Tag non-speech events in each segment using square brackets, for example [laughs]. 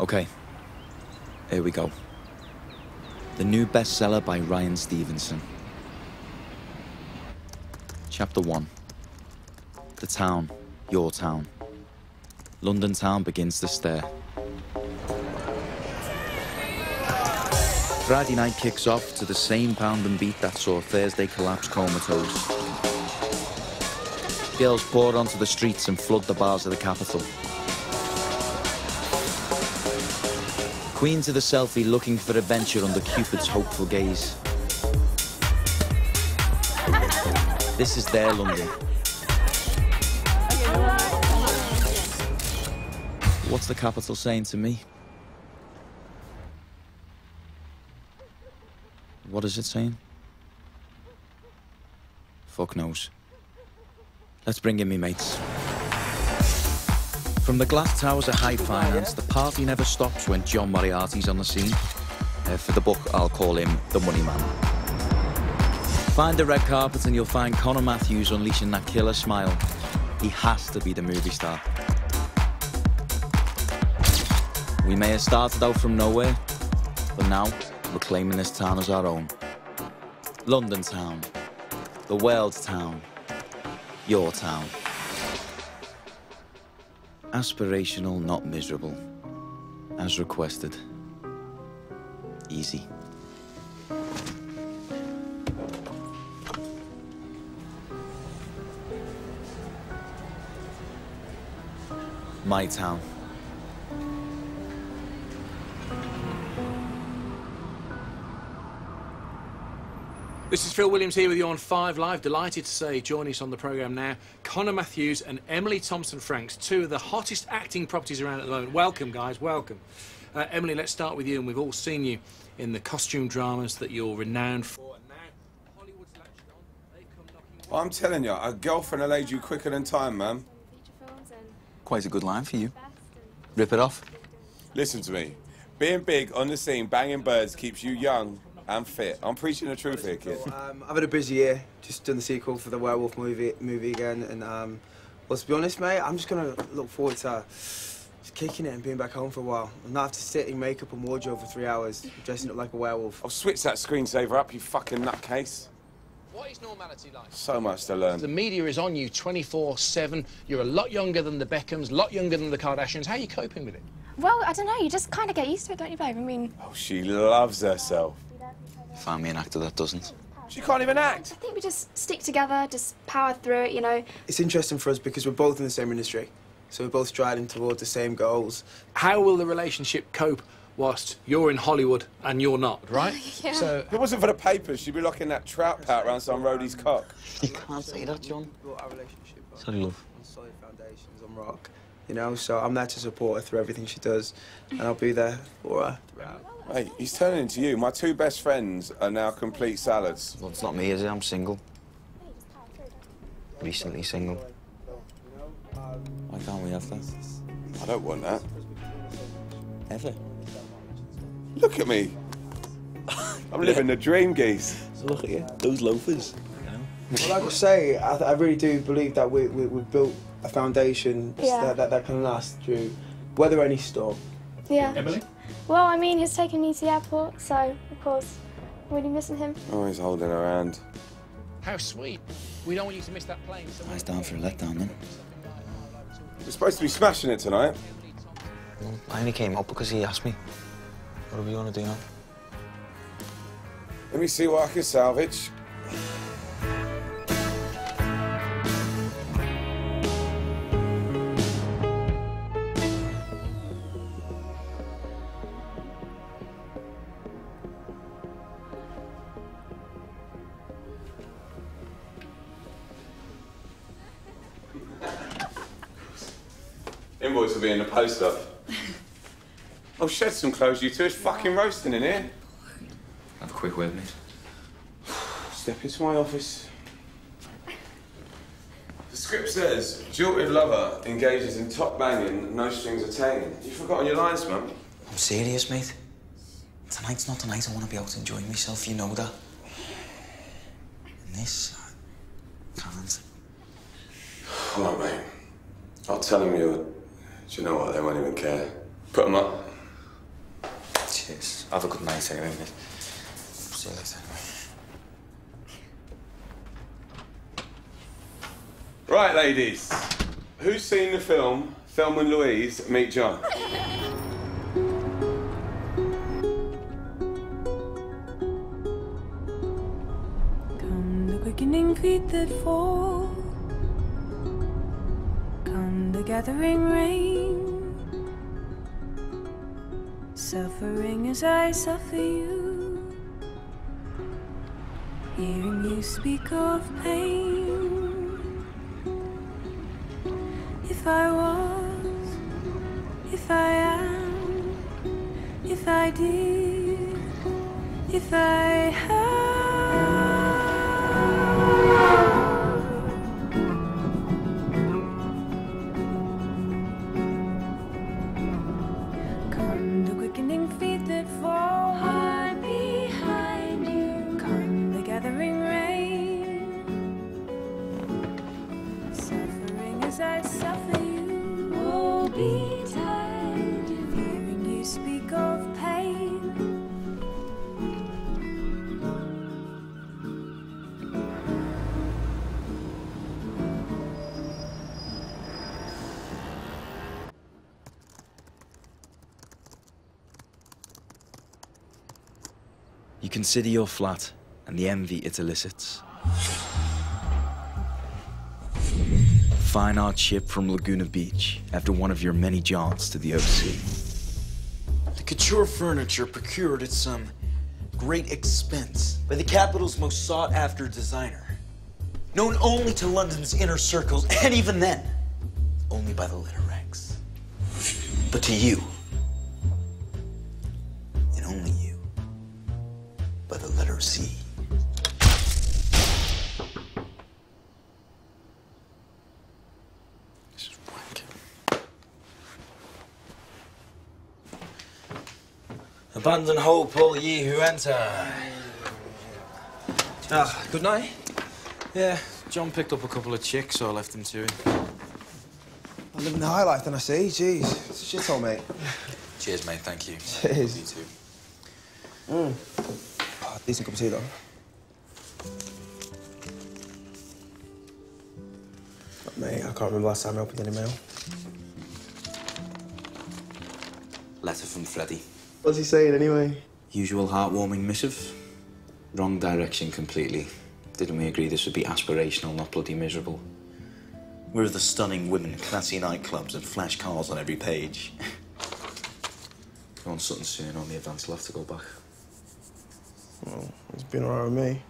Okay, here we go. The new bestseller by Ryan Stevenson. Chapter 1 The town, your town. London town begins to stir. Friday night kicks off to the same pound and beat that saw Thursday collapse comatose. Girls pour onto the streets and flood the bars of the capital. Queens of the selfie looking for adventure under Cupid's hopeful gaze. This is their London. What's the capital saying to me? What is it saying? Fuck knows. Let's bring in me mates. From the glass towers of high finance, the party never stops when John Moriarty's on the scene. Uh, for the book, I'll call him the Money Man. Find the red carpet and you'll find Connor Matthews unleashing that killer smile. He has to be the movie star. We may have started out from nowhere, but now we're claiming this town as our own. London town, the world's town, your town. Aspirational, not miserable. As requested. Easy. My town. This is Phil Williams here with you on Five Live. Delighted to say, joining us on the programme now, Connor Matthews and Emily Thompson Franks, two of the hottest acting properties around at the moment. Welcome, guys, welcome. Uh, Emily, let's start with you, and we've all seen you in the costume dramas that you're renowned for. And now, Hollywood's latched on. They've come knocking. I'm telling you, a girlfriend will age you quicker than time, man. Quite a good line for you. Rip it off. Listen to me. Being big on the scene, banging birds keeps you young and fit. I'm preaching the truth here, kid. Um, I've had a busy year. Just done the sequel for the werewolf movie movie again, and um, well, to be honest, mate, I'm just gonna look forward to just kicking it and being back home for a while, and not have to sit in makeup and wardrobe for three hours, dressing up like a werewolf. I've switched that screensaver up, you fucking nutcase. What is normality like? So much to learn. The media is on you 24 7. You're a lot younger than the Beckhams, a lot younger than the Kardashians. How are you coping with it? Well, I don't know. You just kind of get used to it, don't you, babe? I mean, Oh, she loves herself. Find me an actor that doesn't. She can't even act. I think we just stick together, just power through it, you know. It's interesting for us because we're both in the same industry, so we're both striving towards the same goals. How will the relationship cope whilst you're in Hollywood and you're not, right? [laughs] Yeah. So, If it wasn't for the papers, she'd be locking that trout pat around some roadie's cock. You can't say that, John. We built our relationship Sorry, love. on solid foundations, on rock. You know, so I'm there to support her through everything she does, and I'll be there for her throughout. Hey, he's turning into you. My two best friends are now complete salads. Well, it's not me, is it? I'm single. Recently single. Why can't we have that? I don't want that. Ever. Look at me. [laughs] I'm living the dream, geese. So look at you. Those loafers. Well, like I say, I, I really do believe that we, we, we've built a foundation Yeah. that, that, that can last through weather any storm. Yeah. Emily? Well, I mean, he's taking me to the airport, so, of course, I'm really missing him. Oh, he's holding her hand. How sweet. We don't want you to miss that plane. So Nice down for a letdown, then. You're supposed to be smashing it tonight. Well, I only came up because he asked me. What do we want to do now? Let me see what I can salvage. Will be in the post up. [laughs] Oh, shed some clothes, you two. It's fucking roasting in here. Have a quick word, mate. [sighs] Step into my office. The script says, jilted lover engages in top banging, no strings attached. You've forgotten your lines, man. I'm serious, mate. Tonight's not the night I want to be out enjoying myself, you know that. And this, I can't. All right, mate. I'll tell him you're... Do you know what? They won't even care. Put them up. Cheers. Have a good night anyway, mate. See you later. Right, ladies. Who's seen the film Thelma and Louise Meet John? Come the quickening feet that fall. The gathering rain. Suffering as I suffer you. Hearing you speak of pain. If I was, if I am, if I did, if I had. Consider your flat and the envy it elicits. Fine art ship from Laguna Beach after one of your many jaunts to the OC. The couture furniture procured at some great expense by the capital's most sought after designer. Known only to London's inner circles, and even then, only by the letter X. But to you, Abandon hope, all ye who enter. Ah, good night. Yeah, John picked up a couple of chicks, so I left him to it. I'm living the high life, then I see. Jeez, it's a shithole, mate. Cheers, mate. Thank you. Cheers. You too. Oh, decent cup of tea, though. Mate, I can't remember last time I opened any mail. Letter from Freddie. What's he saying, anyway? Usual heartwarming missive. Wrong direction completely. Didn't we agree this would be aspirational, not bloody miserable? We're the stunning women, classy nightclubs, and flash cars on every page. Go on something soon on the events, I'll have to go back. Well, it's been alright with me.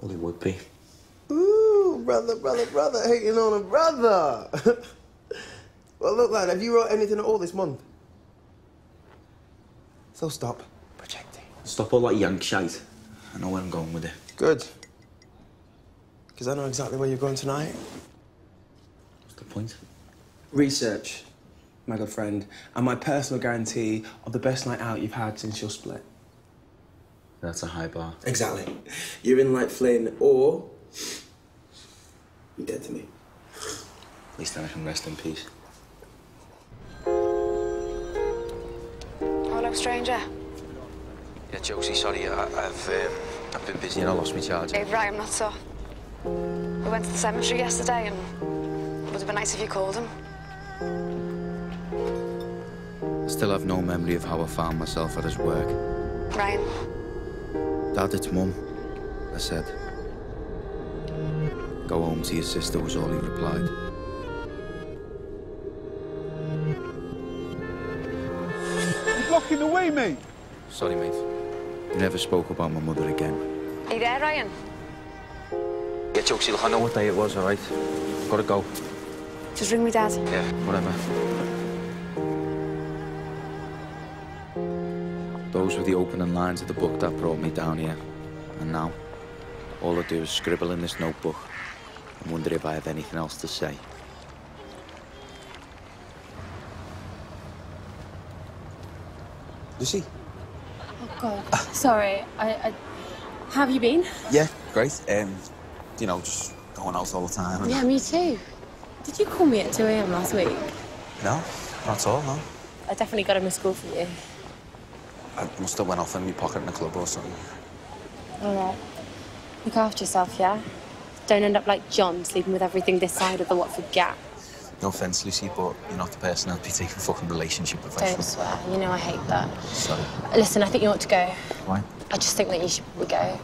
Well, it would be. Ooh, brother, brother, brother, hating on a brother. [laughs] well, look, lad, have you wrote anything at all this month? So stop projecting. Stop all that yank shite. I know where I'm going with it. Good. Because I know exactly where you're going tonight. What's the point? Research, my good friend, and my personal guarantee of the best night out you've had since your split. That's a high bar. Exactly. You're in like Flynn, or you're dead to me. At least then I can rest in peace. Hello, stranger. Yeah, Josie, sorry, I, I've um, I've been busy and I lost my charger. Hey, right, I'm not so. We went to the cemetery yesterday and it would have been nice if you called him. I still have no memory of how I found myself at his work. Ryan, Dad, it's Mum, I said. Go home to your sister was all he replied. Blocking the way, mate. Sorry, mate. You never spoke about my mother again. are you there, Ryan? Yeah, Josie, look, I know what day it was, all right? Gotta go. Just ring me dad. Yeah, whatever. Those were the opening lines of the book that brought me down here. And now, all I do is scribble in this notebook and wonder if I have anything else to say. Lucy? Oh God, sorry. I, I have you been? Yeah, great. Um, you know, just going out all the time. and- Yeah, me too. Did you call me at 2 a.m. last week? No, not at all, no. I definitely got him a school for you. I must have went off in my pocket in a club or something. All right. Look after yourself, yeah? Don't end up like John, sleeping with everything this side of the Watford Gap. No offence, Lucy, but you're not the person I'd be taking fucking relationship advice Don't swear. You know I hate that. Sorry. Listen, I think you ought to go. Why? I just think that you should probably go.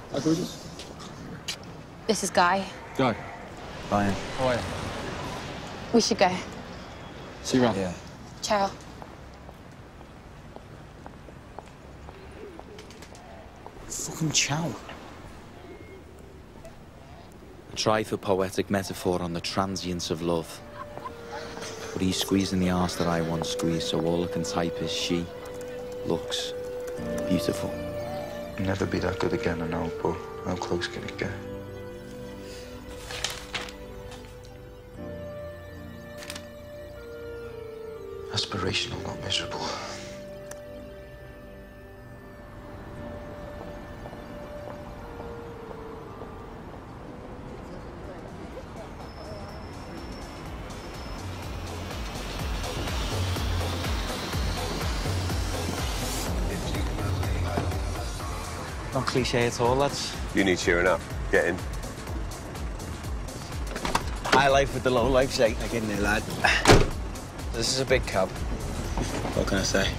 This is Guy. Guy. Ryan. How are you? We should go. See you around. Yeah. Ciao. Fucking chow. Try for poetic metaphor on the transience of love. But he's squeezing the arse that I once squeezed, so all I can type is she looks beautiful. Never be that good again, I know, but how close can it get? Aspirational, not miserable. Cliche at all, lads. You need cheering up. Get in. High life with the low life, say. Get in there, lad. This is a big cab. What can I say?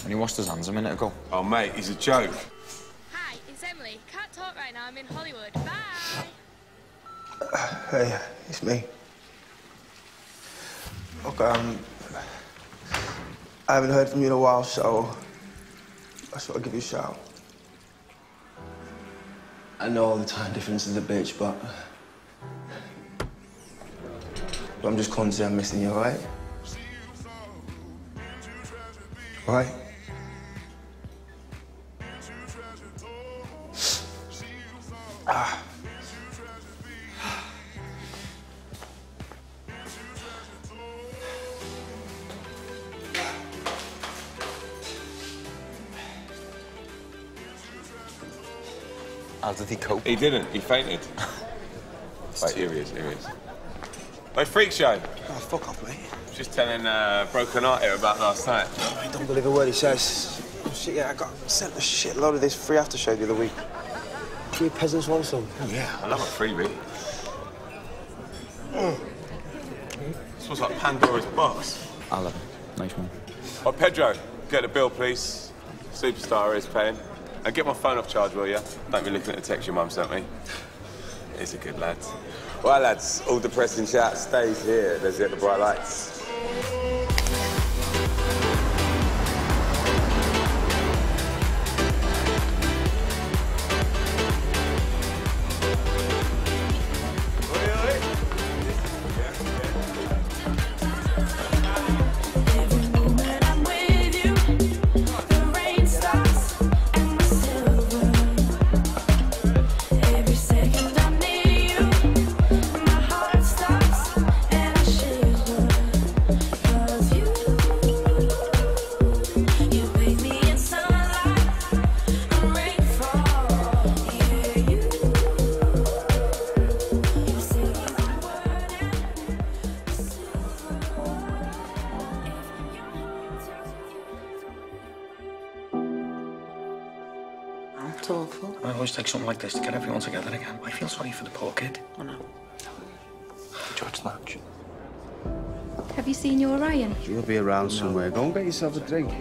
And he washed his hands a minute ago. Oh, mate, he's a joke. In Hollywood. Bye. [sighs] Hey, it's me. Look, um, I haven't heard from you in a while, so I thought I'd give you a shout. I know all the time difference is a bitch, but, but I'm just calling to say I'm missing you, all right? All right? Ah. How did he cope? He didn't. He fainted. [laughs] Wait, here he is. Here he is. Hey, freak show. Oh, fuck off, mate. Just telling uh, Broken Art here about last night. I don't believe a word he says. Oh, shit, yeah, I got sent a shitload of this free after show the other week. Three peasants want some. Oh, yeah, I love a freebie. Hmm. This was like Pandora's box. I love it. Nice one. Oh, Pedro, get the bill, please. Superstar is paying. And get my phone off charge, will you? Don't be looking at the text your mum sent me. He's a good lad. Well, lads, all depressing chat stays here. There's it, the bright lights. You'll be around somewhere. Go and get yourself a drink.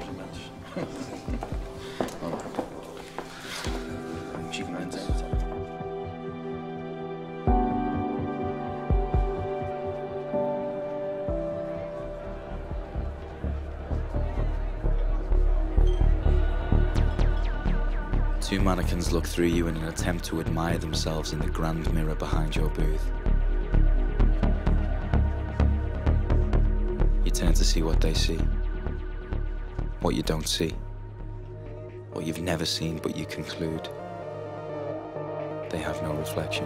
Two mannequins look through you in an attempt to admire themselves in the grand mirror behind your booth. You turn to see what they see, what you don't see, what you've never seen but you conclude. They have no reflection.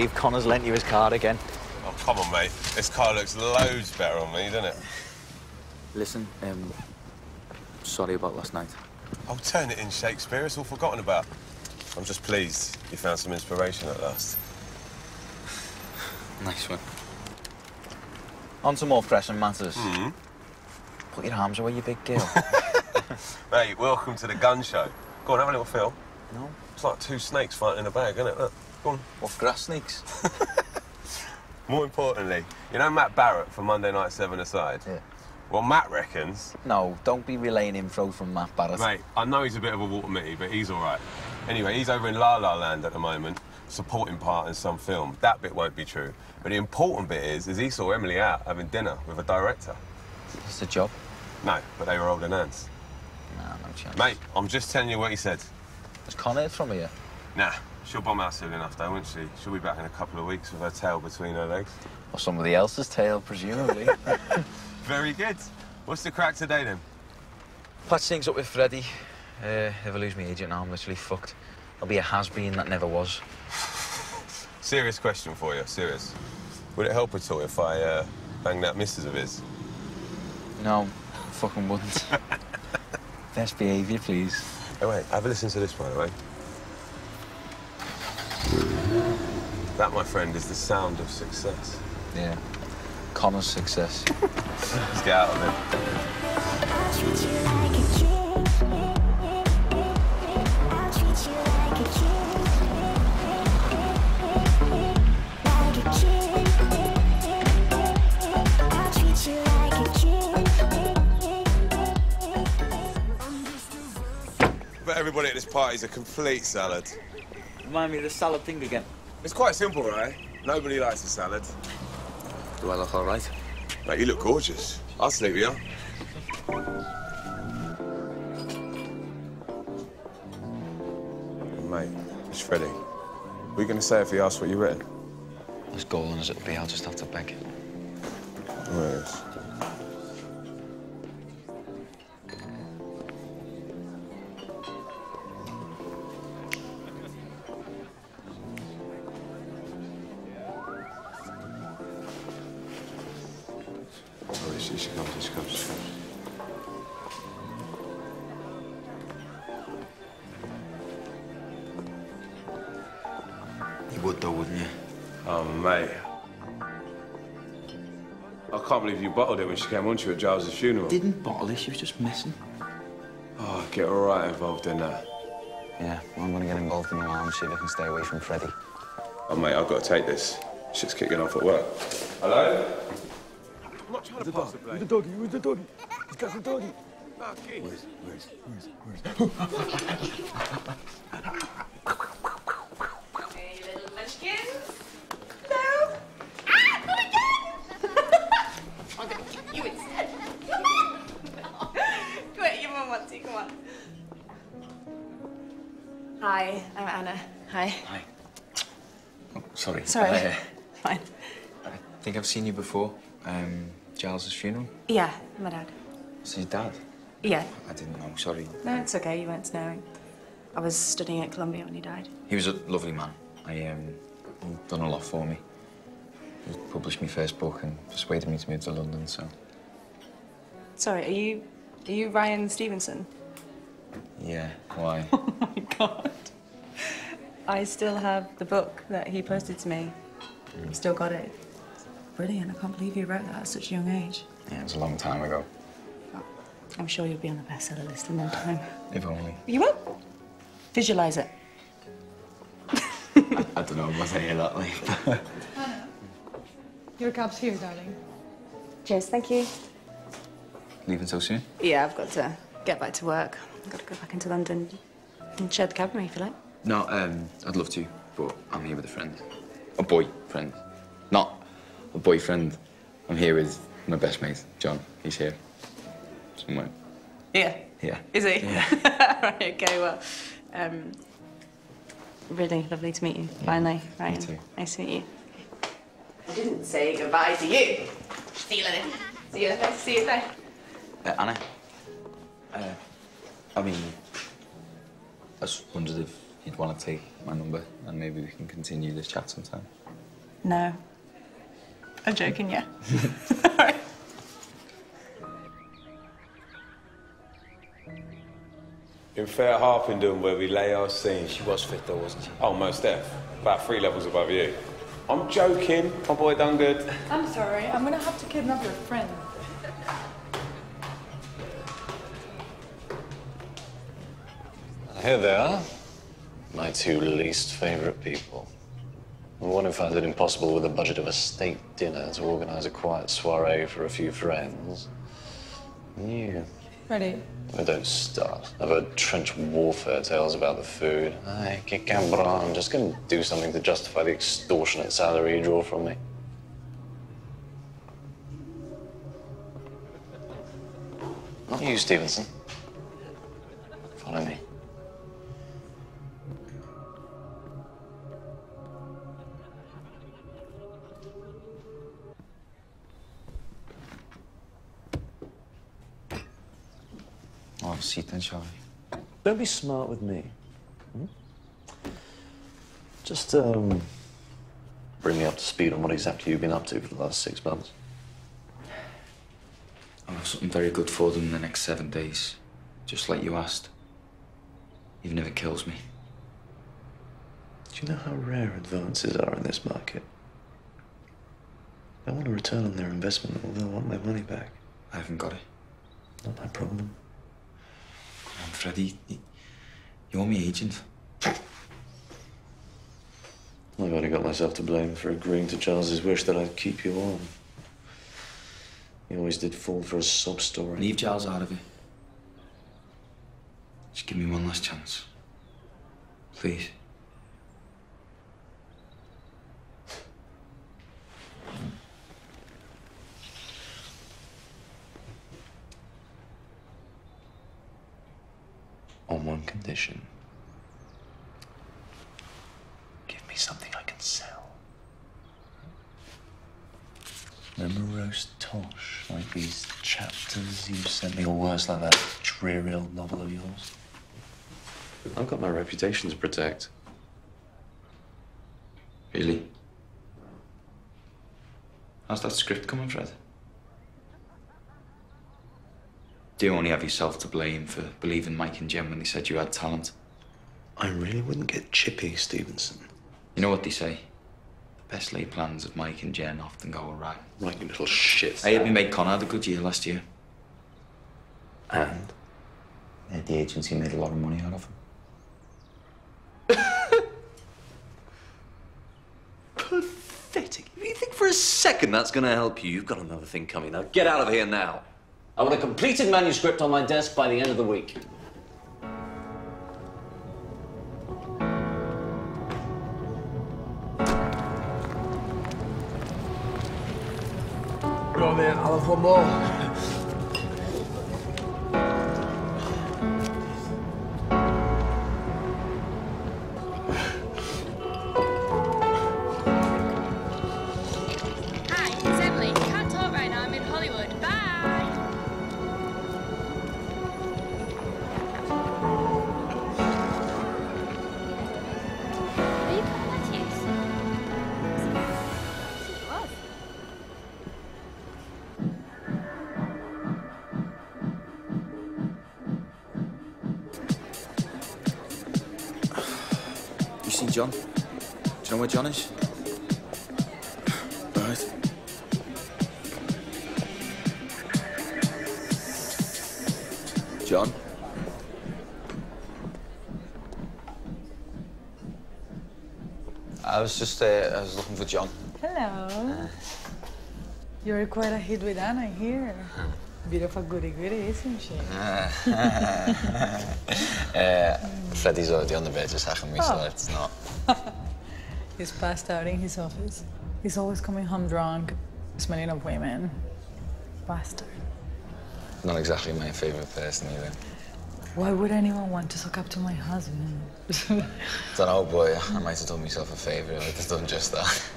Believe Connor's lent you his card again. Oh, come on, mate. This car looks loads better on me, doesn't it? Listen, um, sorry about last night. I'll turn it in Shakespeare. It's all forgotten about. I'm just pleased you found some inspiration at last. [sighs] Nice one. On to more pressing matters. Mm. Put your arms away, you big girl. [laughs] [laughs] Mate, welcome to the gun show. Go on, have a little feel. No. It's like two snakes fighting in a bag, isn't it? Look, go on. What, grass snakes? [laughs] More importantly, you know Matt Barrett from Monday Night Seven Aside? Yeah. Well, Matt reckons... No, don't be relaying info from Matt Barrett. Mate, I know he's a bit of a Walter Mitty, but he's all right. Anyway, he's over in La La Land at the moment, supporting part in some film. That bit won't be true. But the important bit is, is he saw Emily out having dinner with a director. It's a job. No, but they were holding hands. Nah, no chance. Mate, I'm just telling you what he said. Is Connor from here? Nah, she'll bomb out soon enough, though, won't she? She'll be back in a couple of weeks with her tail between her legs. Or somebody else's tail, presumably. [laughs] Very good. What's the crack today, then? Patch things up with Freddie. Uh, if I lose my agent now, I'm literally fucked. I'll be a has-been that never was. [sighs] Serious question for you, serious. Would it help at all if I uh, banged that missus of his? No, fucking wouldn't. [laughs] Best behaviour, please. Hey, wait, have a listen to this, by the way. That, my friend, is the sound of success. Yeah. Connor's success. Let's get out of here. But everybody at this party's a complete salad. Remind me of the salad thing again. It's quite simple, right? Nobody likes a salad. Do I look all right? Mate, you look gorgeous. I'll sleep with you. Mate, it's Freddie. What are you going to say if he asks what you written? As galling as it'll be, I'll just have to beg. Yes. You would though, wouldn't you? Oh, mate. I can't believe you bottled it when she came on to you at Giles' funeral. Didn't bottle it, she was just messing. Oh, get all right involved in that. Yeah, well, I'm gonna get involved in the alarm, see if I can stay away from Freddie. Oh, mate, I've got to take this. Shit's kicking off at work. Hello? I'm not trying to pass the blame. the doggy? Where's the doggy? He's got the doggy. No, Keith. Where's, where's, where's, [laughs] sorry. Uh, [laughs] Fine. I think I've seen you before. Um, Giles' funeral. Yeah, my dad. So your dad. Yeah. I didn't know, sorry. No, it's okay. You weren't knowing. I was studying at Columbia when he died. He was a lovely man. I, um, he done a lot for me. He published my first book and persuaded me to move to London, so... Sorry, are you are you Ryan Stevenson? Yeah, why? [laughs] Oh my god. I still have the book that he posted to me. I've still got it. Brilliant. I can't believe you wrote that at such a young age. Yeah, it was a long time ago. I'm sure you'll be on the bestseller list in no time. If only. You will? Visualize it. [laughs] I don't know, was I here that late? Your cab's here, darling. Cheers, thank you. Leaving so soon? Yeah, I've got to get back to work. I've got to go back into London and share the cab with me if you like. No, um, I'd love to, but I'm here with a friend. A boyfriend. Not a boyfriend. I'm here with my best mate, John. He's here. Somewhere. Yeah. Yeah. Is he? Yeah. [laughs] right, okay, well, um, really lovely to meet you, finally. Ryan. too. Nice to meet you. I didn't say goodbye to you. See you later. See you. Nice to see you. Bye. Uh, Anna. Uh, I mean, I just wondered if you'd want to take my number and maybe we can continue this chat sometime. No. I'm joking, yeah. [laughs] In Fair Harpenden, where we lay our scene. She was fit though, wasn't she? Oh, most def. About three levels above you. I'm joking. My boy done good. I'm sorry. I'm gonna have to kidnap your friend. Here they are. My two least favorite people. The one who finds it impossible with a budget of a state dinner to organize a quiet soiree for a few friends. You. Ready? I don't start. I've heard trench warfare tales about the food. Ay, que cabrón. Just gonna do something to justify the extortionate salary you draw from me. Not you, Stevenson. Follow me. Oh, seat then, shall we? Don't be smart with me. hmm? Just um, bring me up to speed on what exactly you've been up to for the last six months. I'll have something very good for them in the next seven days. Just like you asked. Even if it kills me. Do you know how rare advances are in this market? They want a return on their investment, or they'll want their money back. I haven't got it. Not my problem. Freddie. You're my agent. I've only got myself to blame for agreeing to Charles's wish that I'd keep you on. He always did fall for a sob story. Leave Giles out of it. Just give me one last chance. Please. On one condition. Give me something I can sell. Roast tosh, like these chapters you sent me, or worse, like that dreary old novel of yours? I've got my reputation to protect. Really? How's that script coming, Fred? Do you only have yourself to blame for believing Mike and Jen when they said you had talent? I really wouldn't get chippy, Stevenson. You know what they say? The best laid plans of Mike and Jen often go awry. Right, you little shit. I heard me mate Connor had a good year last year. And? The agency made a lot of money out of him. [laughs] Pathetic. If you think for a second that's going to help you, you've got another thing coming. Now get out of here now. I want a completed manuscript on my desk by the end of the week. Bra man, alla får må. Hi, John? Do you know where John is? Right. John? I was just, uh, I was looking for John. Hello. You're quite a hit with Anna here. [laughs] Beautiful goody goody, isn't she? [laughs] uh, Freddie's already on the bed just hacking me, so Oh. it's not. [laughs] He's passed out in his office. He's always coming home drunk, smelling of women. Bastard. Not exactly my favorite person either. Why would anyone want to suck up to my husband? [laughs] Don't know, boy. I might have done myself a favour if I'd have done just that.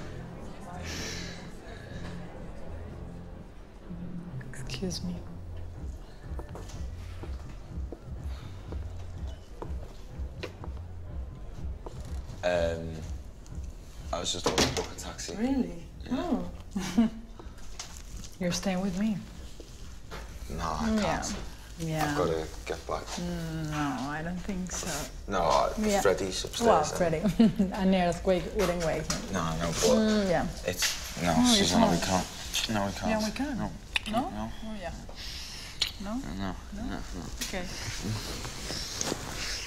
Excuse me. Um, I was just going to book a taxi. Really? Oh. You're staying with me. No, I Mm, can't. Yeah. I've got to get back. Mm, No, I don't think so. No, I- Yeah. Freddie's upstairs. Well, and- Freddie. [laughs] a nearest wake wouldn't wake him. No, no, but Mm, yeah. it's no, No, you Susanna, we can't. can't. No, we can't. Yeah, we can. No, No? no, Oh, yeah. No? no, no, no. Okay. No? Uh,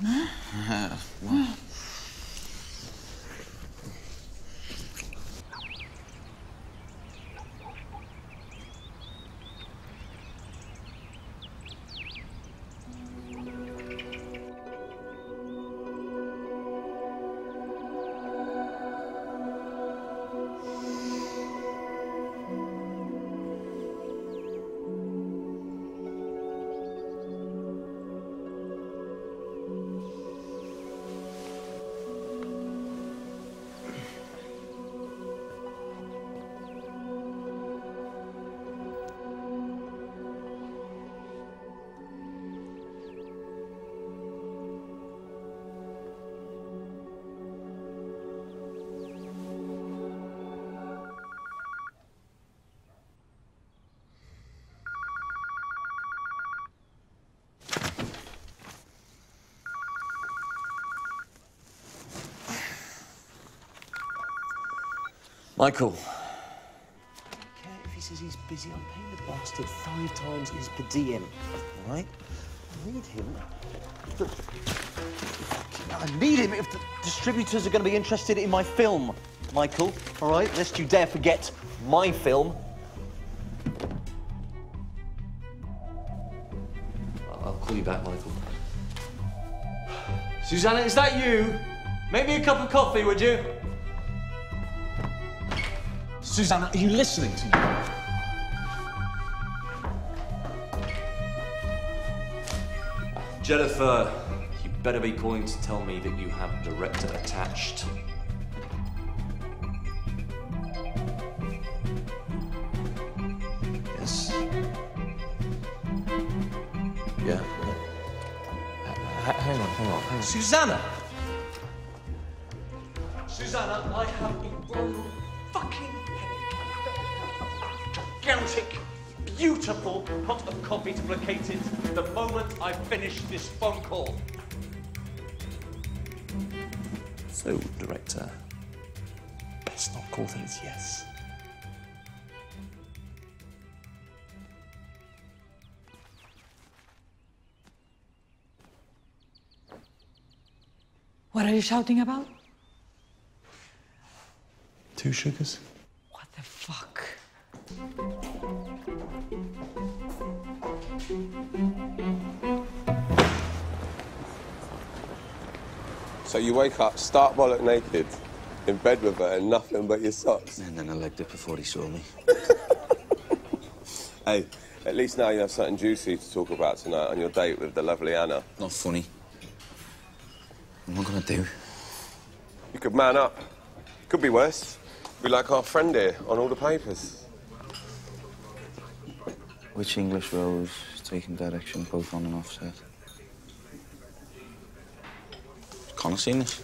[laughs] well, Michael. I don't care if he says he's busy, I'm paying the bastard five times his per diem. All right? I need him. I need him if the distributors are going to be interested in my film, Michael. All right? Lest you dare forget my film. I'll I'll call you back, Michael. Susanna, is that you? Make me a cup of coffee, would you? Susanna, are you listening to me? Jennifer, you better be calling to tell me that you have a director attached. Yes. Yeah. Hang on, hang on, hang on. Susanna! Susanna, I have beautiful pot of coffee to placate it the moment I finish this phone call. So, director, best not call things yes. What are you shouting about? Two sugars? So you wake up, start bollock naked, in bed with her, and nothing but your socks. And then I legged it before he saw me. [laughs] Hey, at least now you have something juicy to talk about tonight on your date with the lovely Anna. Not funny. What am I gonna do? You could man up. Could be worse. Be like our friend here on all the papers. Which English rose taking direction both on and offset? Connor seen this?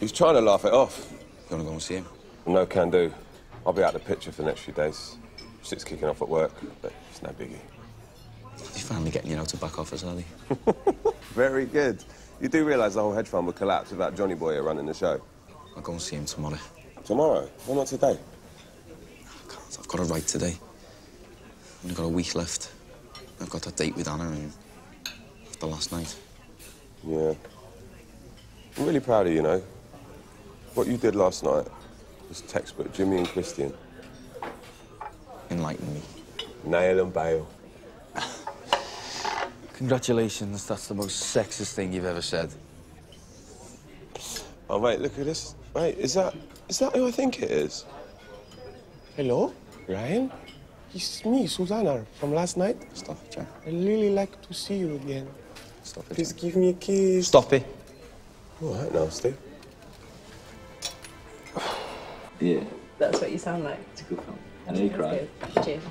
He's trying to laugh it off. You wanna go and see him? No can do. I'll be out of the picture for the next few days. Shit's kicking off at work, but it's no biggie. He's finally getting you out of back office, are they? Very good. You do realise the whole hedge fund would collapse without Johnny Boy running the show? I'll go and see him tomorrow. Tomorrow? Why not today? I can't. I've got to write today. I've Only got a week left. I've got that date with Anna and the last night. Yeah. I'm really proud of you, you know. What you did last night was textbook Jimmy and Christian. Enlighten me. Nail and bail. [sighs] Congratulations, that's the most sexist thing you've ever said. Oh, mate, look at this. Mate, is that is that who I think it is? Hello, Ryan? It's me, Susanna, from last night. Stop it, Jack. I really like to see you again. Stop it. Please give me a kiss. Stop it. All right, now, Steve. Yeah, that's what you sound like. It's a good film. I know you cried. Cheers.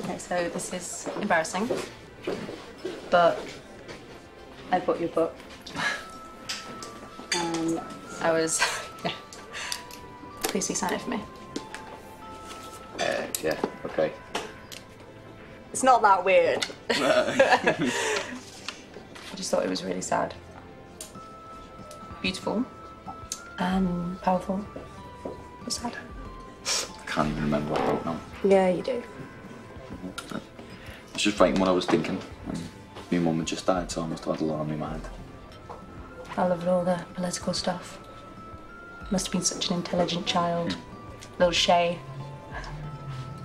Okay, so this is embarrassing, but I bought your book. [laughs] Um, I was. Yeah. Please, sign it for me? Uh, yeah, okay. It's not that weird. [laughs] I just thought it was really sad. Beautiful. And powerful. But sad. I can't even remember what I wrote now. Yeah, you do. I was just writing what I was thinking. And my mum had just died, so I must have had a lot on my mind. I loved all the political stuff. Must have been such an intelligent child. Little Shay.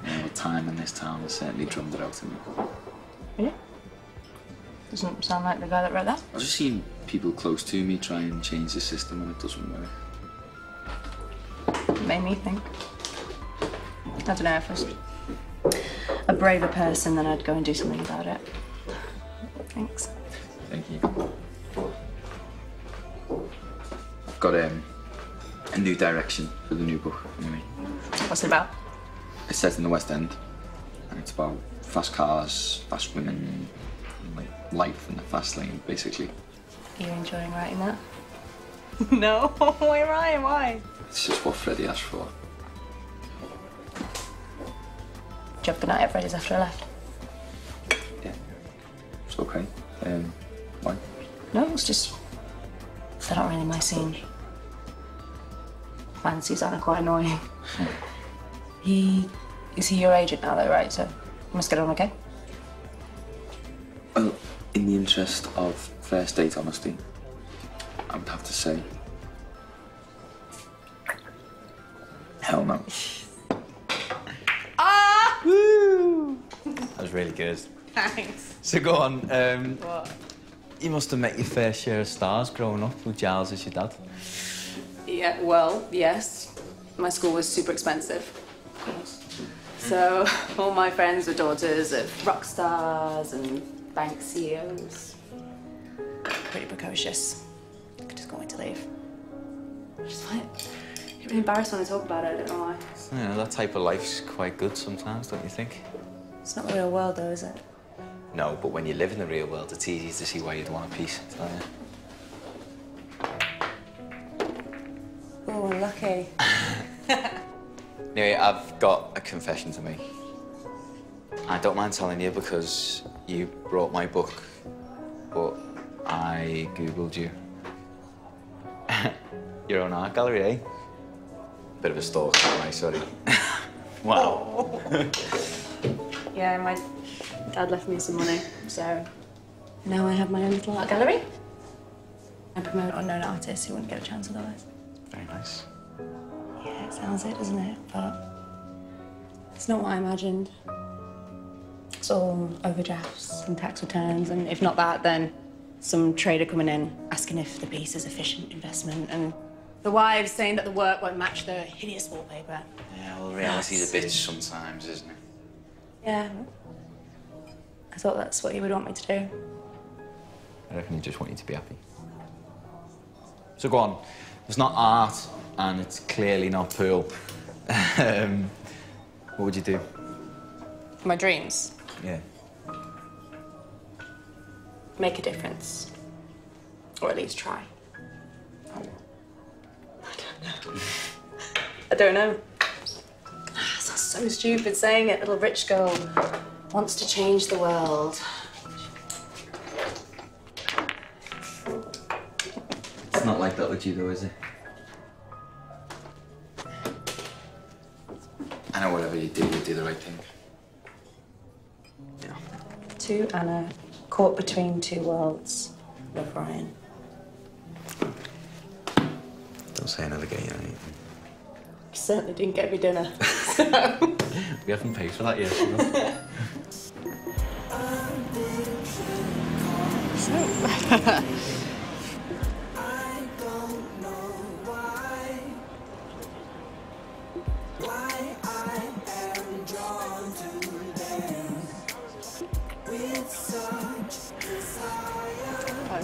Know, the time in this town has certainly drummed it out in me. Really? Doesn't sound like the guy that wrote that. I've just seen people close to me try and change the system and it doesn't work. It made me think. I don't know if I was a braver person, then I'd go and do something about it. Thanks. Thank you. I've got um, a new direction for the new book, anyway. What's it about? It's set in the West End, and it's about fast cars, fast women, and, like life in the fast lane, basically. Are you enjoying writing that? [laughs] [laughs] no. Why, Ryan? Why? It's just what Freddie asked for. Did you have a night at Freddie's after I left? Yeah, it's okay. Um, why? No, it's just. They're not really my scene. Find Susanna quite annoying. he. Is he your agent now, though, right? So, you must get on okay? Well, in the interest of fair state honesty, I would have to say. Hell no. Ah! Woo! That was really good. Thanks. So go on. Um, What? you must have met your fair share of stars growing up with Giles as your dad. Yeah, well, yes. My school was super expensive. Of course. So, [laughs] all my friends were daughters of rock stars and bank CEOs. Pretty precocious. I could just go to leave. I just find it really embarrassed when I talk about it. I don't know why. Know, that type of life's quite good sometimes, don't you think? It's not the real world, though, is it? No, but when you live in the real world, it's easy to see why you'd want a piece, don't you? Oh, lucky. [laughs] Anyway, I've got a confession to make. I don't mind telling you because you brought my book, but I googled you. [laughs] Your own art gallery, eh? Bit of a stalker, am I? Sorry. [laughs] wow. Yeah, my dad left me some money, so now I have my own little art gallery. I promote unknown artists who wouldn't get a chance otherwise. Very nice. Yeah, it sounds it, doesn't it? But it's not what I imagined. It's all overdrafts and tax returns, and if not that, then some trader coming in asking if the piece is efficient investment, and the wives saying that the work won't match the hideous wallpaper. Yeah, well, reality's a bitch sometimes, isn't it? Yeah. I thought that's what you would want me to do. I reckon he just want you to be happy. So go on. It's not art, and it's clearly not Pearl. um, what would you do? My dreams Yeah. make a difference, or at least try. I don't know. I don't know. That's so stupid saying it. Little rich girl wants to change the world. Not like that with you, though, is it? I know whatever you do, you do the right thing. Yeah. To Anna, caught between two worlds. Love Ryan. Don't say another gay or anything. He certainly didn't get me dinner. [laughs] [laughs] We haven't paid for that yet. you [laughs]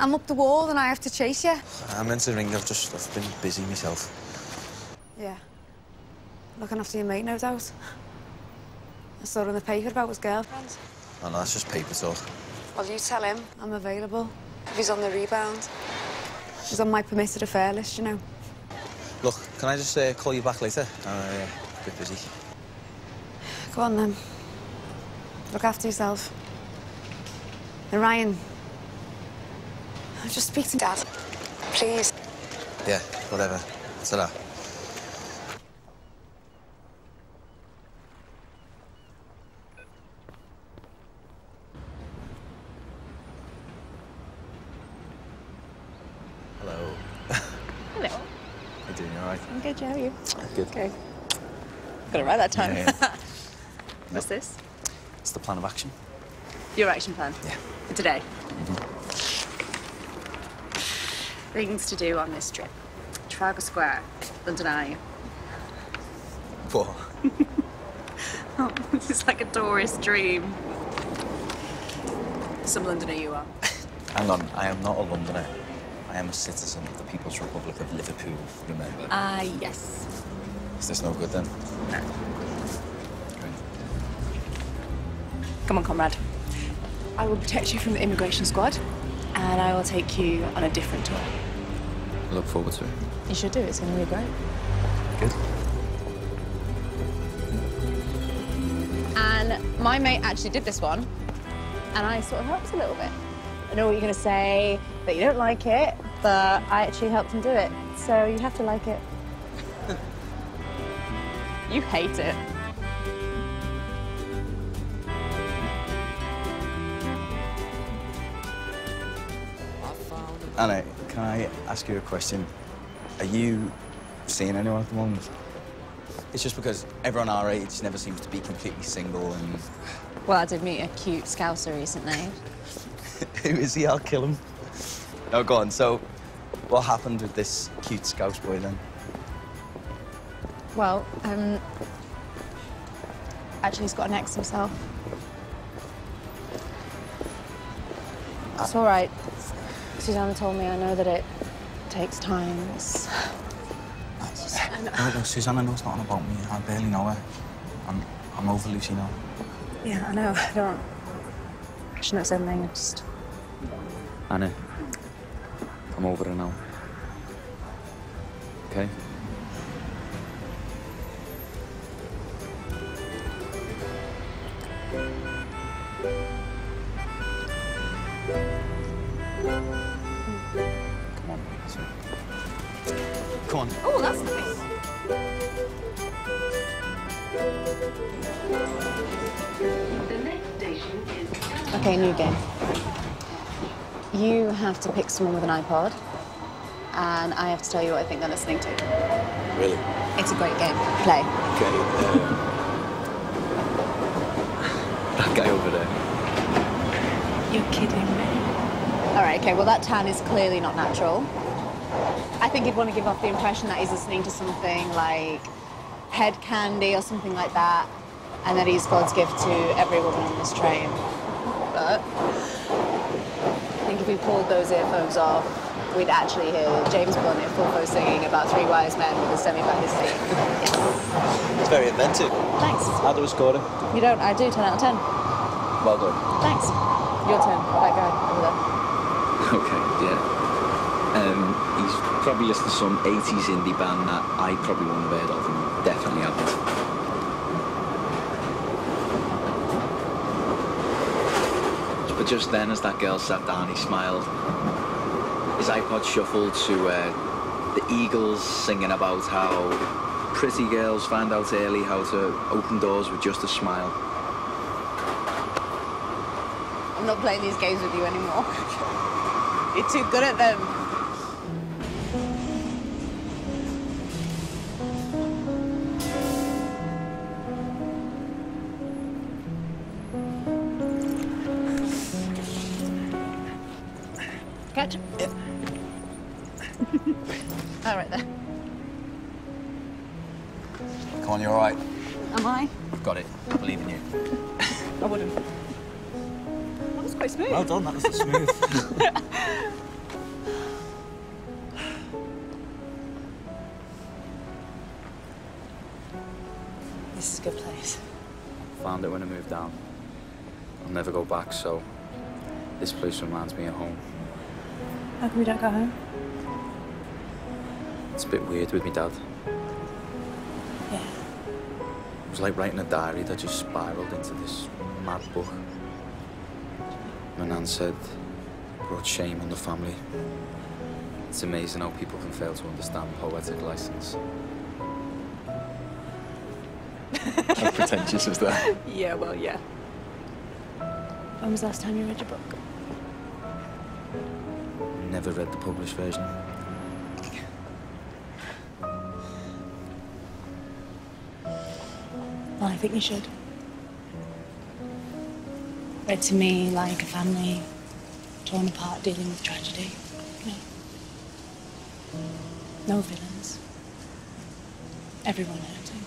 I'm up the wall and I have to chase you. I meant to ring. I've just I've been busy myself. Yeah. Looking after your mate, no doubt. I saw in the paper about his girlfriend. Oh, no, that's just paper talk. Well, you tell him I'm available. If he's on the rebound. He's on my permitted affair list, you know. Look, can I just uh, call you back later? I'm uh, a bit busy. Go on then. Look after yourself. And Ryan, just speak to Dad, please. Yeah, whatever. ta Hello. Hello. You doing all right? I'm good, how are you? Good. Okay. Got it right that time. Yeah, yeah. [laughs] What's this? It's the plan of action. Your action plan? Yeah. For today? Mm-hmm. Things to do on this trip. Trafalgar Square, London Eye. What? [laughs] Oh, this is like a tourist dream. Some Londoner you are. [laughs] Hang on, I am not a Londoner. I am a citizen of the People's Republic of Liverpool, remember? Ah, yes. Is this no good then? No. Come on, comrade. I will protect you from the immigration squad, and I will take you on a different tour. I look forward to it. You should do it. It's going to be great. Good. And my mate actually did this one, and I sort of helped a little bit. I know what you're going to say, that you don't like it, but I actually helped him do it. So you have to like it. [laughs] you hate it. Anna, can I ask you a question? Are you seeing anyone at the moment? It's just because everyone our age never seems to be completely single and... Well, I did meet a cute scouser recently. [laughs] Who is he? I'll kill him. No, go on. So, what happened with this cute scouse boy then? Well, um, actually, he's got an ex himself. It's all right. Susanna told me I know that it takes time. It's... [sighs] No, no, Susanna knows nothing about me. I barely know her. I'm, I'm over Lucy now. Yeah, I know. I don't. She knows everything. I just. Anna, come over her now. iPod, and I have to tell you what I think they're listening to. Really? It's a great game. Play. Okay. Uh, That guy over there. You're kidding me. All right, okay, well, that tan is clearly not natural. I think he'd want to give off the impression that he's listening to something like Hed Kandi or something like that, and that he's God's gift to every woman on this train. But I think if we pulled those earphones off, we'd actually hear James Bond in full voice singing about three wise men with a semi by his seat. it's very inventive. Thanks. How do we score it? You don't? I do, 10 out of 10. Well done. Thanks. Your turn. That guy over there. Okay, yeah. Um, he's probably just some 80s indie band that I probably won't have heard of and definitely haven't. Just then, as that girl sat down, he smiled. His iPod shuffled to uh, the Eagles singing about how pretty girls find out early how to open doors with just a smile. I'm not playing these games with you anymore. [laughs] You're too good at them. So this place reminds me of home. How come we don't go home? It's a bit weird with me dad. Yeah. It was like writing a diary that just spiraled into this mad book. My nan said, brought shame on the family. It's amazing how people can fail to understand poetic license. How pretentious is that? [laughs] Yeah, well, yeah. When was the last time you read your book? Never read the published version. Well, I think you should. Read to me like a family torn apart dealing with tragedy. you know. No villains. Everyone hurting.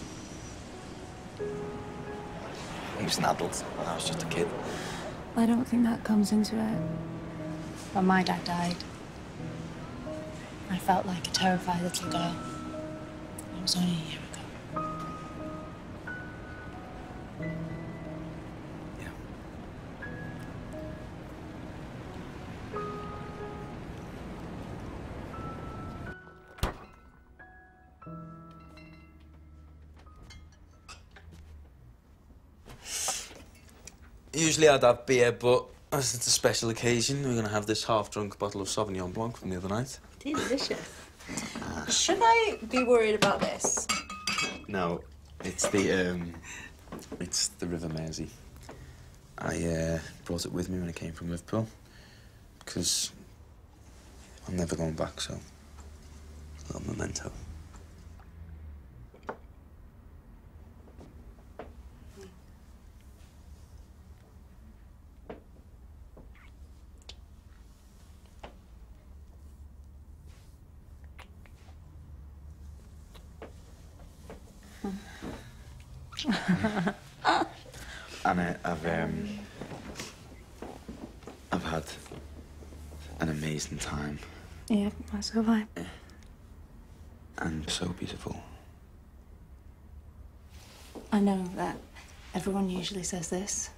He was an adult, and I was just a kid. I don't think that comes into it. When my dad died, I felt like a terrified little girl. I was only Usually I'd have beer, but as it's a special occasion, we're going to have this half-drunk bottle of Sauvignon Blanc from the other night. Delicious. Should I be worried about this? No, it's the um, it's the River Mersey. I uh, brought it with me when I came from Liverpool because I'm never going back. So, a little memento. And I, I've um, I've had an amazing time yeah, so have I. and so beautiful. I know that everyone usually says this,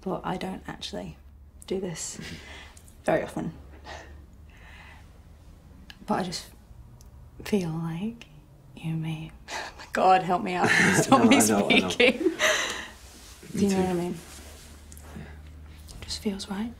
but I don't actually do this [laughs] very often. But I just feel like you and [laughs] me. God, help me out. [laughs] Stop No, me know, speaking. Do you know what I mean? Just feels right.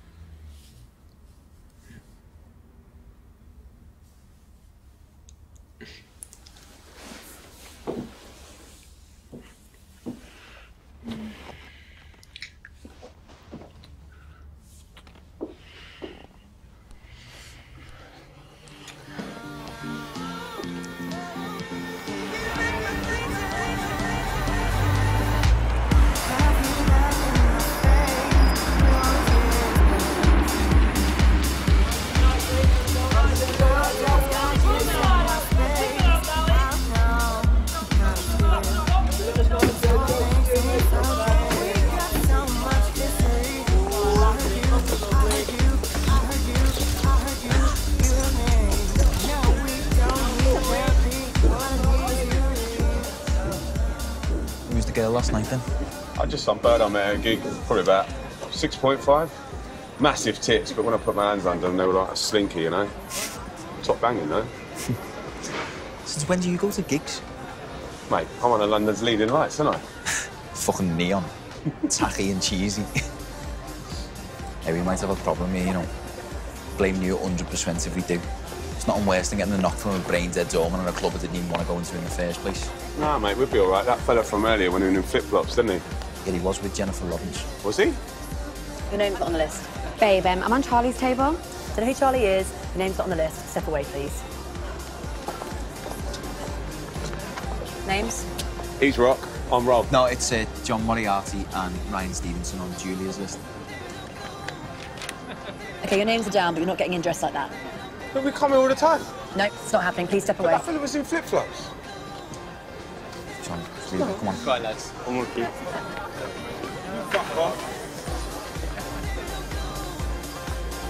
Just some bird I met at a gig, probably about 6.5. Massive tits, but when I put my hands under them, they were like a slinky, you know? Top banging, though. [laughs] Since when do you go to gigs? Mate, I'm one of London's leading lights, aren't I? [laughs] Fucking neon. [laughs] Tacky and cheesy. hey, we might have a problem here, you know. Blame you 100% if we do. It's nothing worse than getting a knock from a brain dead doorman in a club I didn't even want to go into in the first place. Nah, mate, we'd be all right. That fella from earlier went in in flip-flops, didn't he? Yeah, he was with Jennifer Lawrence. Was he? Your name's not on the list. Babe, um, I'm on Charlie's table. Don't know who Charlie is. Your name's not on the list. Step away, please. Names? He's Rock. I'm Rob. No, it's uh, John Moriarty and Ryan Stevenson on Julia's list. Okay, your names are down, but you're not getting in dressed like that. But we come here all the time. No, it's not happening. Please step But away. that fella was in flip-flops. John, Come on. Go on, lads. I'm with you. Fuck off.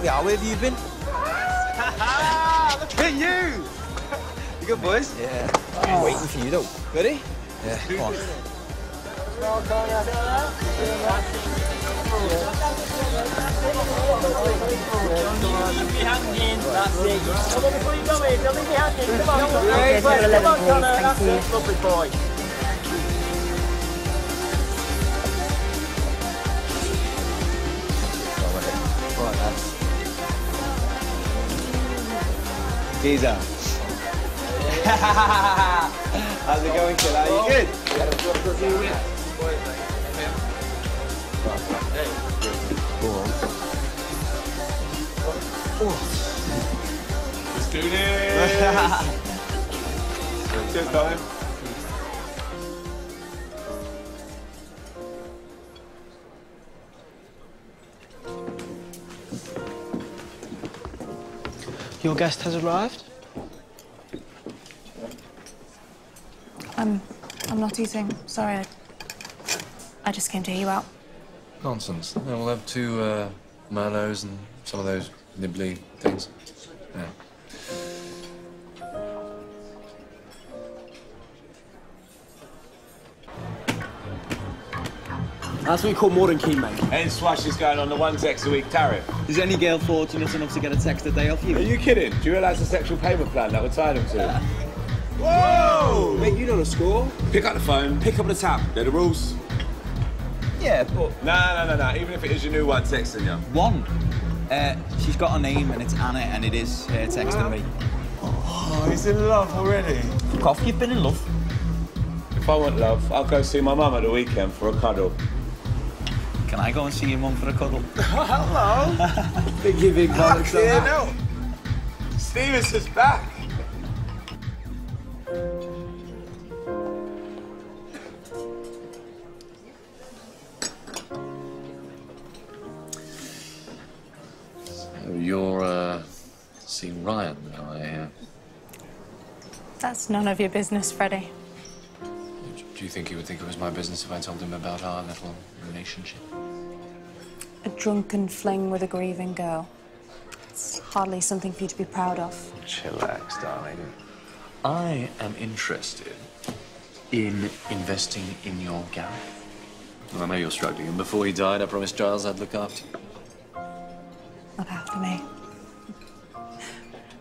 Yeah, where have you been? [laughs] Look at you! You good, boys? Yeah. I'm waiting for you, though. Ready? Yeah, come on. Right, Geezer. [laughs] How's it going, kid? Are you oh. good? Let's do this. [laughs] Cheers, darling. Your guest has arrived. I'm, I'm not eating. Sorry, I, I just came to hear you out. Nonsense. Yeah, we'll have two uh, Merlots and some of those nibbly things. Yeah. That's what we call more than keen, mate. And Swash is going on the one text a week tariff. Is any girl fortunate enough to get a text a day off you? Are you kidding? Do you realise the sexual payment plan that would tie them to? Whoa! Mate, you know the score. Pick up the phone. Pick up the tab. They're the rules. Yeah, but... No, no, no, no. Even if it is your new one texting you. One. Uh, she's got a name and it's Anna and it is her texting me. Oh, he's in love already. Fuck off, you've been in love. If I want love, I'll go see my mum at the weekend for a cuddle. Can I go and see your mum for a cuddle? [laughs] Hello. Big you big bollocks. yeah, no. is back. So you're uh, seeing Ryan now, I hear. That's none of your business, Freddie. Do you think he would think it was my business if I told him about our little relationship? A drunken fling with a grieving girl. It's hardly something for you to be proud of. Chillax, darling. I am interested in investing in your garage. Well, I know you're struggling, and before he died, I promised Giles I'd look after you. Look after me.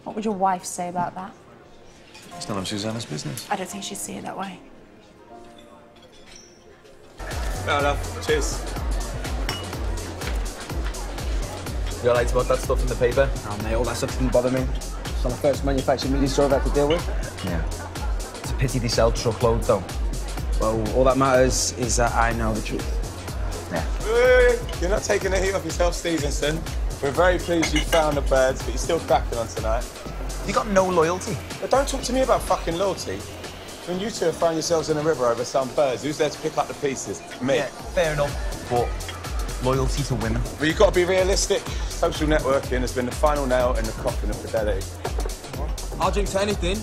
What would your wife say about that? It's none of Susanna's business. I don't think she'd see it that way. No, no. Cheers. You alright about that stuff in the paper? Oh, mate, all that stuff didn't bother me. It's not the first manufactured media store I've had to deal with. Yeah. It's a pity they sell truckloads, though. Well, all that matters is that I know the truth. Yeah. Hey, You're not taking the heat off yourself, Stevenson. We're very pleased you found the birds, but you're still cracking on tonight. You got no loyalty. But don't talk to me about fucking loyalty. When you two are throwing yourselves in the river over some birds, who's there to pick up the pieces? Me. Yeah, fair enough. But loyalty to women. But you've got to be realistic. Social networking has been the final nail in the coffin of fidelity. I'll drink to anything.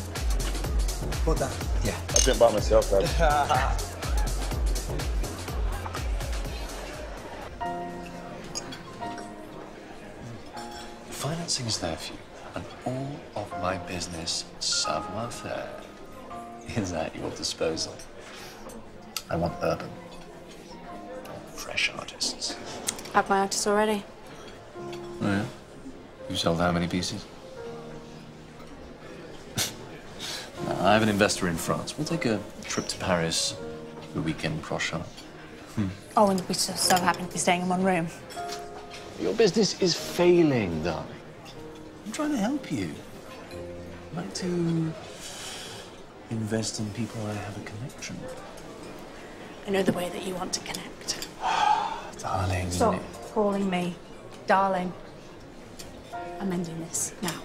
But that. Yeah. I drink by myself, though. [laughs] Financing is there for you, and all of my business, savoir faire, is at your disposal. I want urban, fresh artists. I have my artist already. Oh, yeah? You sold how many pieces? [laughs] no, I have an investor in France. We'll take a trip to Paris the weekend prochain. Hmm. Oh, and we so, so happen to be staying in one room. Your business is failing, darling. I'm trying to help you. I'd like to invest in people I have a connection with. I know the way that you want to connect. [sighs] Darling. Stop calling me darling. I'm ending this now.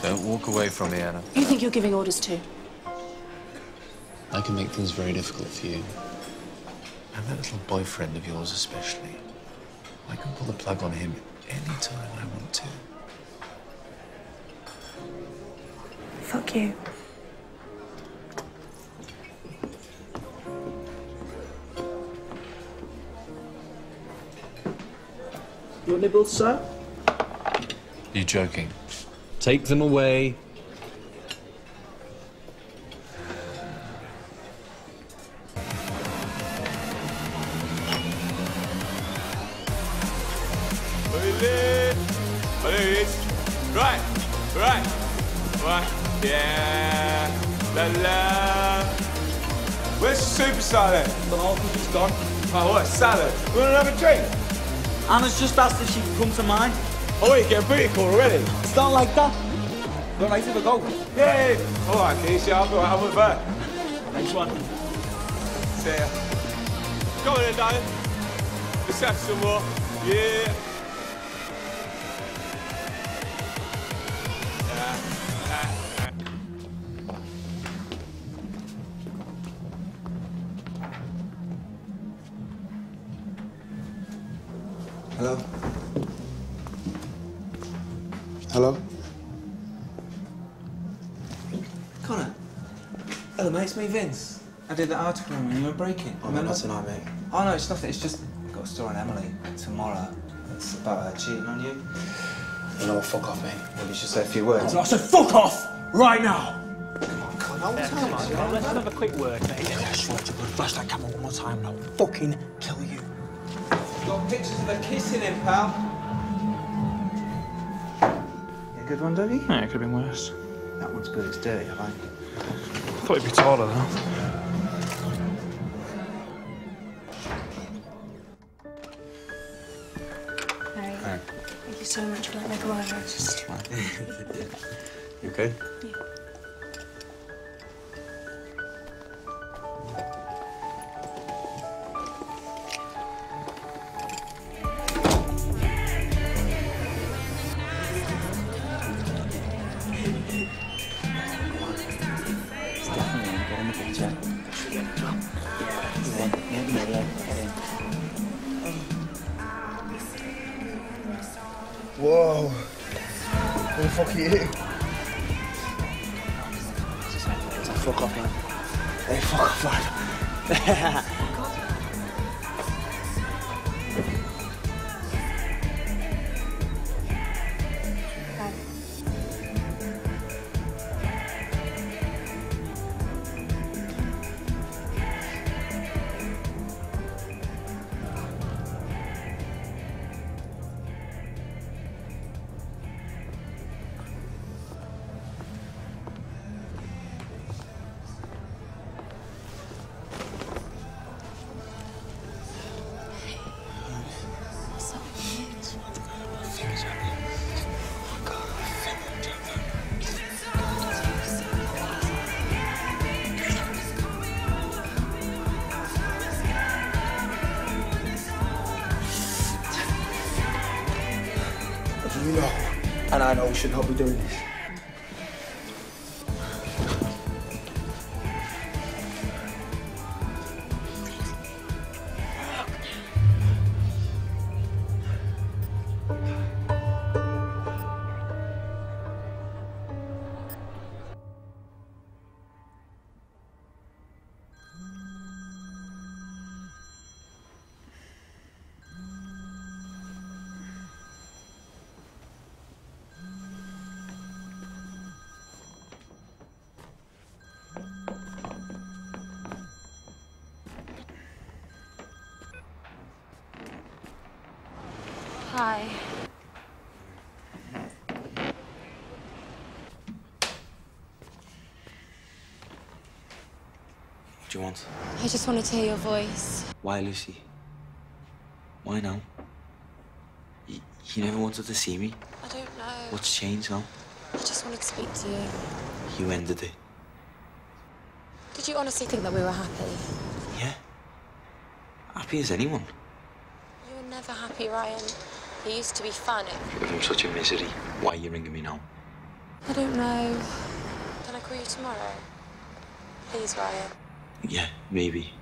Don't walk away from me, Anna. You think you're giving orders too? I can make things very difficult for you. And that little boyfriend of yours, especially. I can pull the plug on him anytime I want to. Fuck you. Your nibbles, sir? You joking? Take them away. Release. Release. Right. Right. Right. Yeah. La la. Where's the superstar then? The whole has gone. Oh, what? Salad. You want another drink? Anna's just asked if she can come to mine. Oh, you're getting pretty call already? It's not like that. Don't like to go. Yeah, yeah. All right, Keisha, I'll go out with her. Next one. See ya. Go on then, darling. Let's have some more. Yeah. Hello? Hello? Connor. Hello, mate. It's me, Vince. I did the article when you were breaking. Oh, no, not tonight, mate. Oh, no, it's nothing. It's just I've got a story on Emily tomorrow. It's about her cheating on you. You know what? Fuck off, mate. Well, you should say a few words. I said fuck off! Right now! Yeah, come on, John, let's have a quick word, mate. I swear to God, flash that camera one more time and I'll fucking kill you. Got pictures of her kissing him, pal. Yeah, good one, Dougie? Yeah, it could have been worse. That one's good. It's dirty, I like. I thought he'd be taller, though. Harry, thank you so much for letting me come over. It's just... [laughs] You okay? It's we should not What do you want? I just wanted to hear your voice. Why, Lucy? Why now? You, you never wanted to see me. I don't know. What's changed now? I just wanted to speak to you. You ended it. Did you honestly think that we were happy? Yeah. Happy as anyone. You were never happy, Ryan. You used to be fun. If I'm such a misery, why are you ringing me now? I don't know. Can I call you tomorrow? Please, Ryan. Yeah, maybe.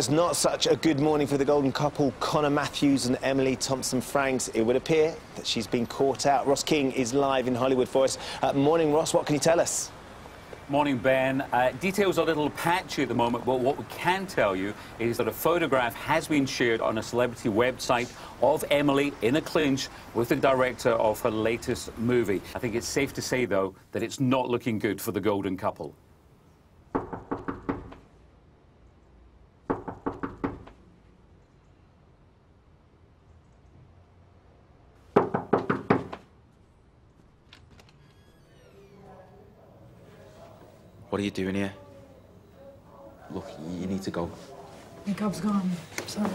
It's not such a good morning for the golden couple, Connor Matthews and Emily Thompson Franks. It would appear that she's been caught out. Ross King is live in Hollywood for us. Uh, morning, Ross. What can you tell us? Morning, Ben. Uh, details are a little patchy at the moment, but what we can tell you is that a photograph has been shared on a celebrity website of Emily in a clinch with the director of her latest movie. I think it's safe to say, though, that it's not looking good for the golden couple. What are you doing here? Look, you need to go. My cab's gone. Sorry.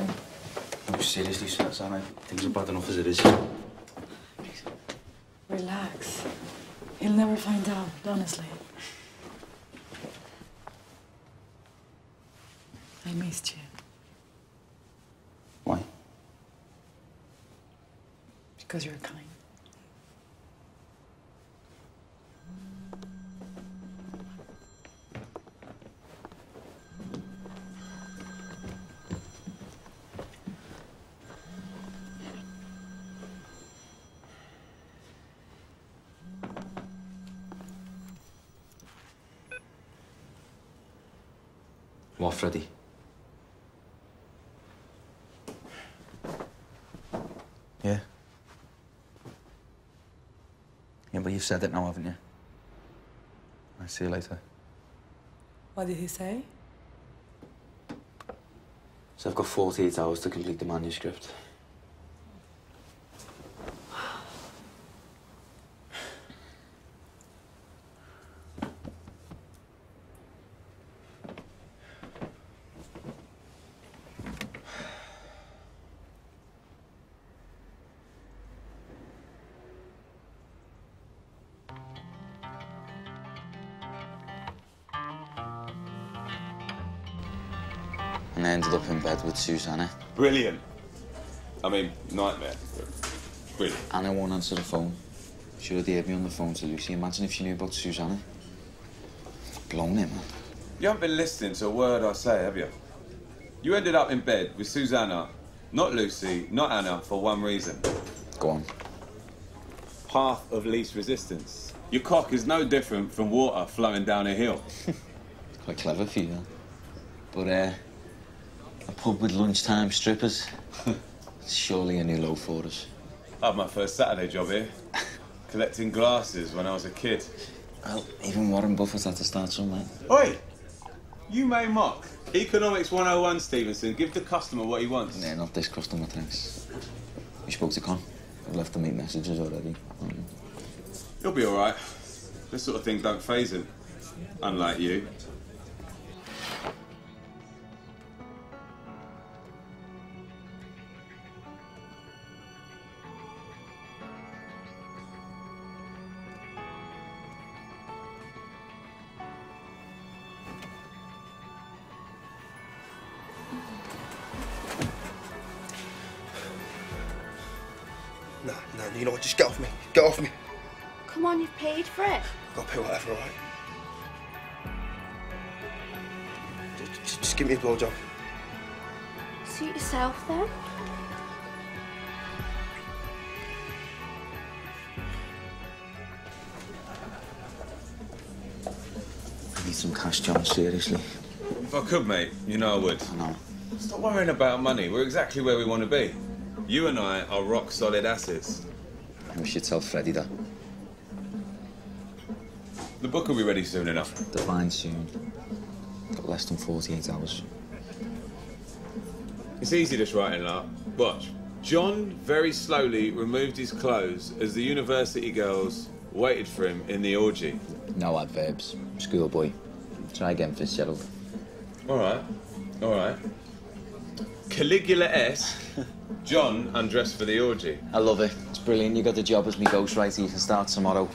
No, seriously, Sana. Things are bad enough as it is. Relax. He'll never find out, honestly. I missed you. Why? Because you're kind. What, Freddie? Yeah? Yeah, but you've said it now, haven't you? I'll see you later. What did he say? So I've got 48 hours to complete the manuscript. And I ended up in bed with Susanna. Brilliant. I mean, nightmare. Brilliant. Anna won't answer the phone. Should have dared me on the phone to Lucy. Imagine if she knew about Susanna. Blown it, man. You haven't been listening to a word I say, have you? You ended up in bed with Susanna, not Lucy, not Anna, for one reason. Go on. Path of least resistance. Your cock is no different from water flowing down a hill. [laughs] Quite clever for you. But, uh, a pub with lunchtime strippers. [laughs] surely a new low for us. I had my first Saturday job here, [laughs] collecting glasses when I was a kid. Well, even Warren Buffett had to start somewhere. Oi! You may mock. Economics 101, Stevenson. Give the customer what he wants. Yeah, not this customer, thanks. You spoke to Con. I've left them eight messages already. You'll be all right. This sort of thing don't phase him. Unlike you. Could, mate, you know I would. I know. Stop worrying about money. We're exactly where we want to be. You and I are rock solid assets. We should tell Freddie that. The book will be ready soon enough. The Deadline soon. Got less than 48 hours. It's easy this writing, lot. Watch. John very slowly removed his clothes as the university girls waited for him in the orgy. No adverbs. Schoolboy. Try again, Fitzgerald. All right. All right. Caligula S. John undressed for the orgy. I love it. It's brilliant. You got the job as me ghostwriter. You can start tomorrow.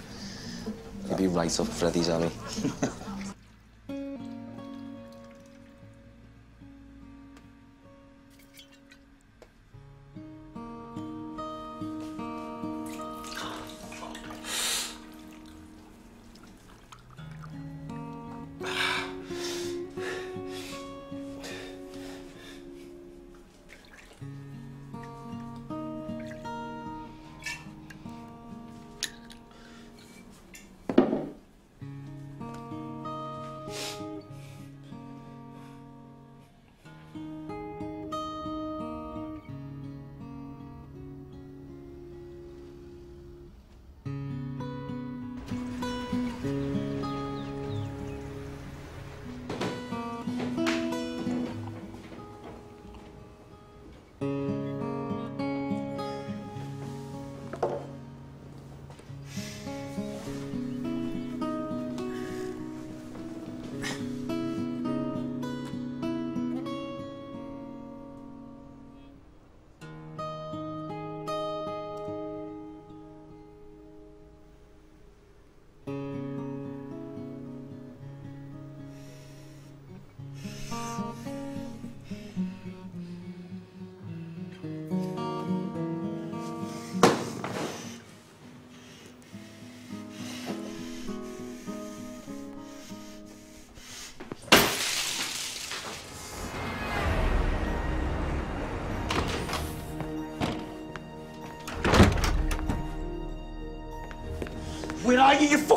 You'll be right up Freddie's alley. [laughs]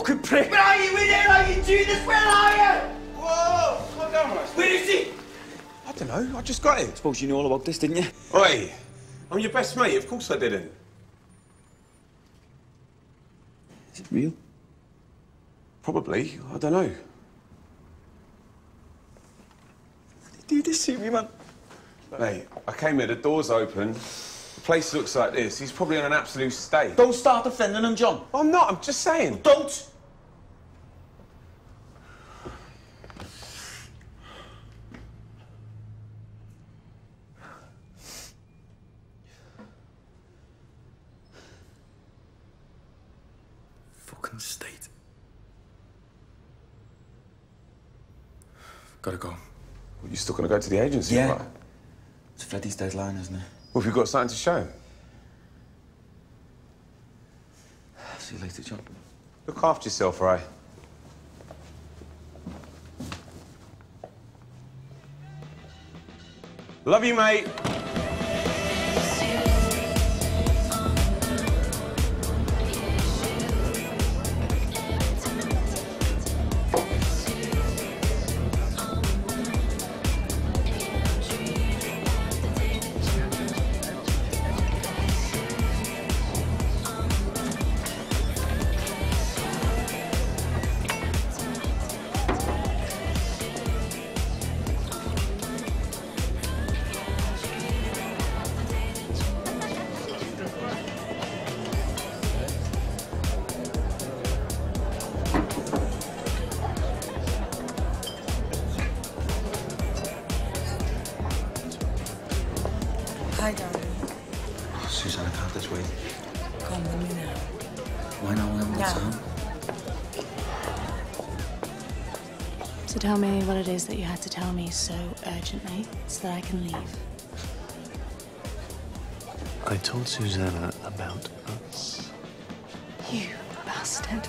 fucking prick? Where are you? In here? Are you doing this? Where are you? Whoa! Calm down, Ross. Where is he? I don't know. I just got it. I suppose you knew all about this, didn't you? Oi! I'm your best mate. Of course I didn't. Is it real? Probably. I don't know. Do this to me, man. Mate, I came here, the door's open. The place looks like this. He's probably in an absolute state. Don't start defending him, John. I'm not. I'm just saying. Don't! Fucking state. Gotta go. Well, still gonna go to the agency? Yeah. right? It's Freddie's deadline, isn't it? Well, have you got something to show him? See you later, John. Look after yourself, Ray. Love you, mate. Hi, darling. Oh, Susanna, can't this wait? Come with me now. Why not? We haven't got Yeah. time. So tell me what it is that you had to tell me so urgently so that I can leave. I told Susanna about us. You bastard.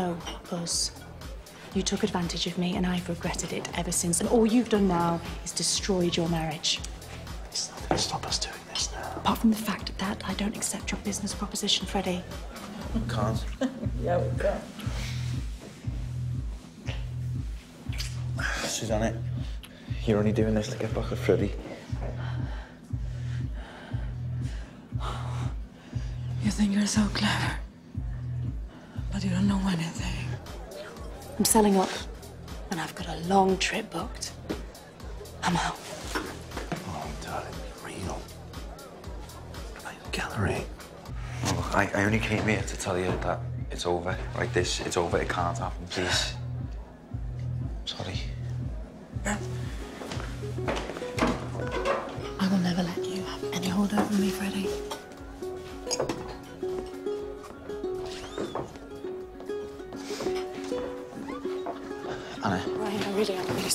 Is no us. You took advantage of me and I've regretted it ever since. And all you've done now is destroyed your marriage. There's nothing to stop us doing this now. Apart from the fact that I don't accept your business proposition, Freddie. We Can't. [laughs] Yeah, we go. Susanna, you're only doing this to get back at Freddie. You think you're so clever, but you don't know anything. I'm selling up and I've got a long trip booked. I'm out. Oh, darling, be real. About your gallery. Oh, look, I, I only came here to tell you that it's over. Right, this, it's over. It can't happen, please. Sorry. I will never let you have any hold over me, Freddie.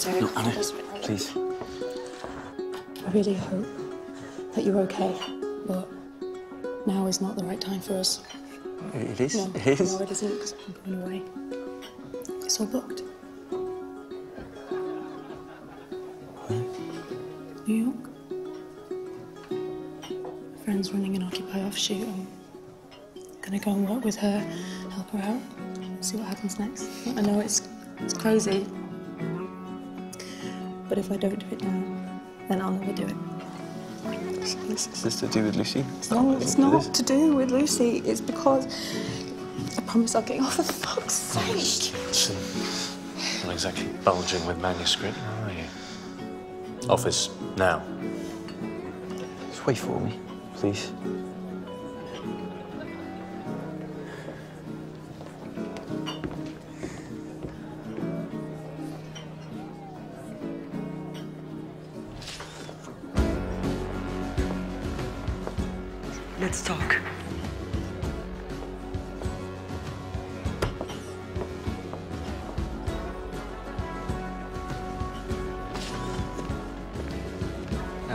I really am sorry. No, Anna, please. I really hope that you're okay, but now is not the right time for us. It is. No, It is. No, it isn't, because I'm going away. It's all booked. New York. My friend's running an Occupy offshoot. I'm gonna go and work with her, help her out, see what happens next. I know it's it's crazy, but if I don't do it now, then I'll never do it. Is, is this to do with Lucy? No, it's not to do with Lucy. It's because I promise I'll get off. For fuck's sake. Listen, not exactly bulging with manuscript, are you? Office, now. Just wait for me, please.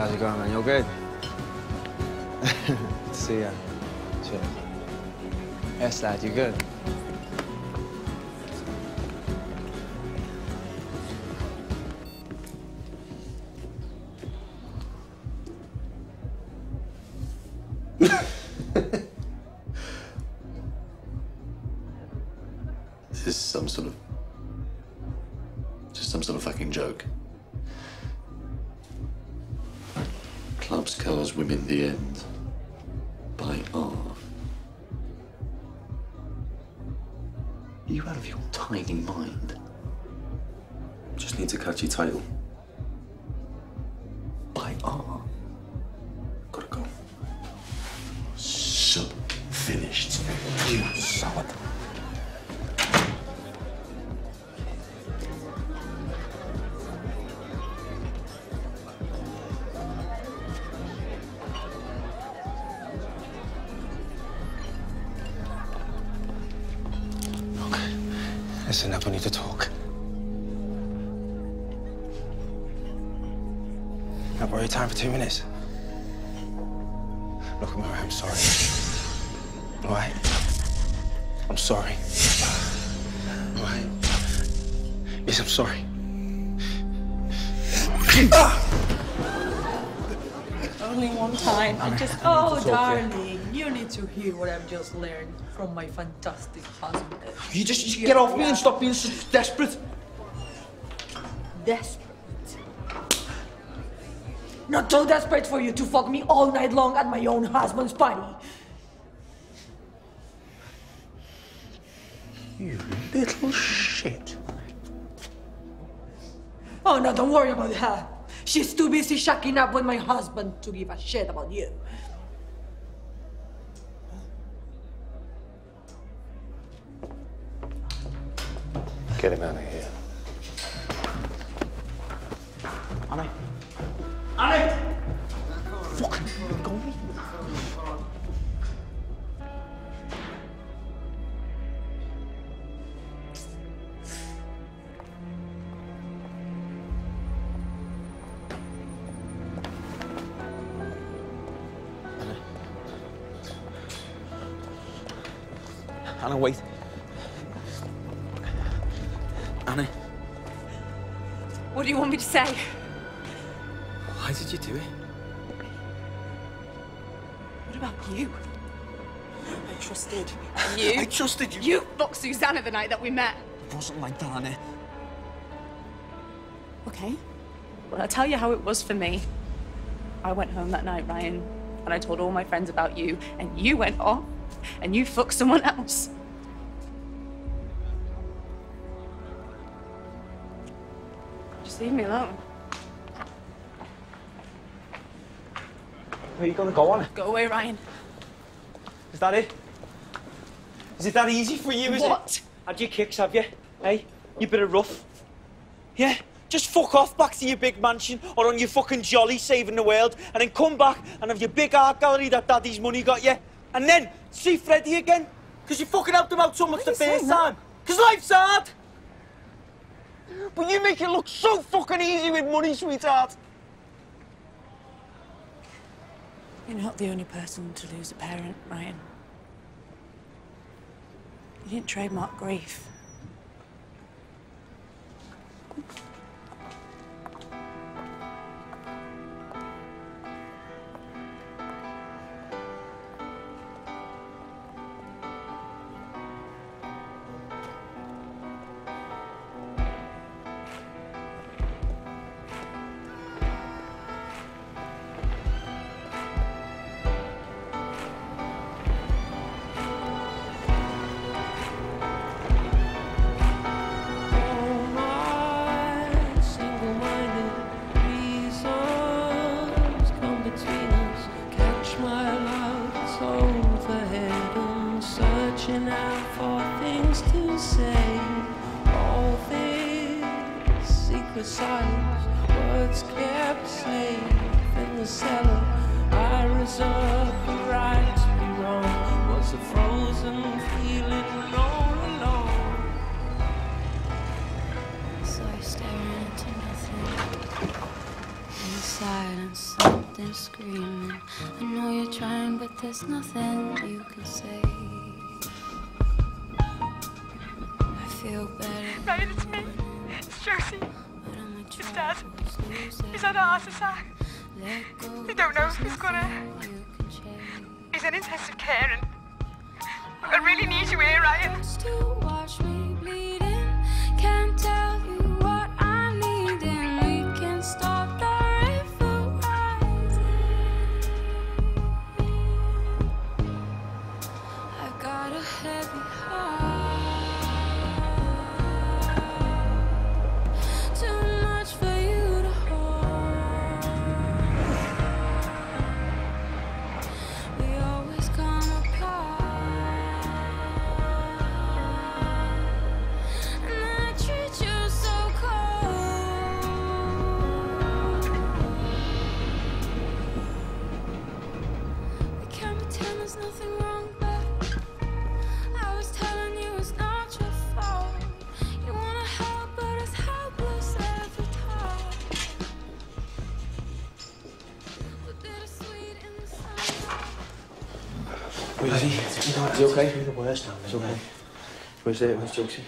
How's it going, man? You all good? good [laughs] see ya. Cheers. Yes, lad, you good? To hear what I've just learned from my fantastic husband. You just, just get off me and stop being so desperate. Desperate. Not so desperate for you to fuck me all night long at my own husband's party. You little shit. Oh, no, don't worry about her. She's too busy shacking up with my husband to give a shit about you. Get him out of here. Annie. Annie! Fucking go me. Anna, wait. Do you want me to say? why did you do it? What about you? I trusted. [laughs] You? I trusted you. You fucked Susanna the night that we met. It wasn't like that, Annie. Okay. Well, I'll tell you how it was for me. I went home that night, Ryan, and I told all my friends about you, and you went off and you fucked someone else. Leave me alone. Where are you gonna go on? Go away, Ryan. Is that it? Is it that easy for you, is What? it? Had your kicks, have you? Hey? You bit of rough? Yeah? Just fuck off back to your big mansion or on your fucking jolly saving the world and then come back and have your big art gallery that daddy's money got you. And then see Freddie again. Because you fucking helped him out so much the first time. Because life's hard. But you make it look so fucking easy with money, sweetheart. You're not the only person to lose a parent, Ryan. You didn't trademark grief. Nothing you can say. I feel better. Ryan, it's me. It's Josie. It's Dad. He's had a heart attack. We don't know if he's gonna. He's in intensive care and is he? Is he okay? He's the worst now. He's okay. Where's it? Where's Josie?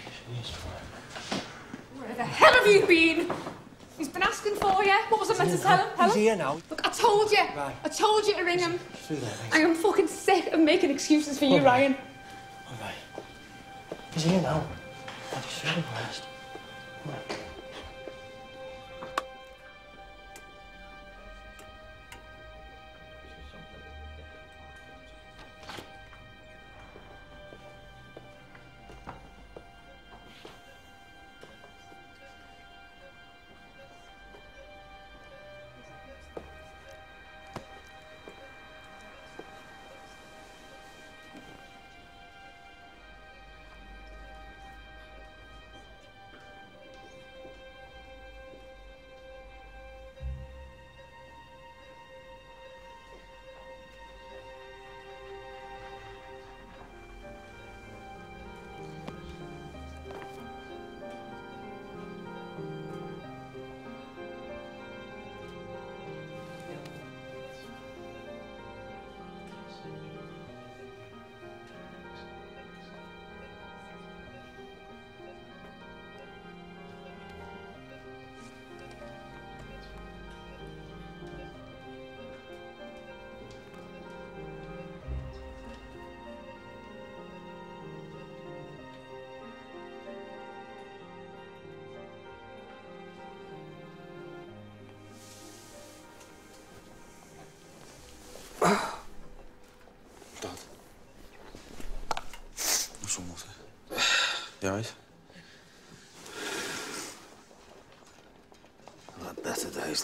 Where the hell have you been? He's been asking for you. What was I meant to tell him? Tell He's him? here now. Look, I told you. Right. I told you to ring him. Through there, I am fucking sick of making excuses for you, Oh. Ryan. He's here now. God, he's really worst. What's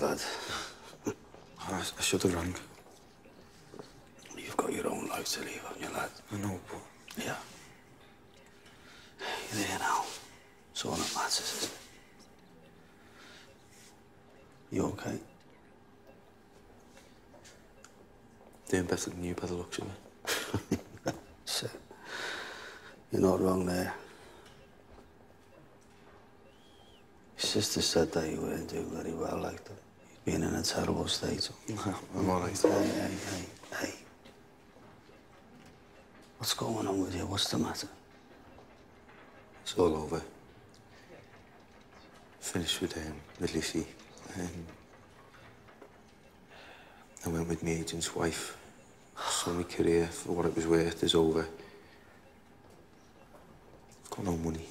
lad. I, I should have rang. You've got your own life to live, haven't you, lad? I know, but Yeah. You're there now. It's all that matters, isn't it? You okay? doing better than you by the looks of it. [laughs] So, you're not wrong there. Your sister said that you weren't doing very well, like that. Been in a terrible state. I'm all right. Hey, hey, hey, hey. What's going on with you? What's the matter? It's all over. Finished with um, with Lucy. Um, I went with my agent's wife. So my career, for what it was worth, is over. I've got no money.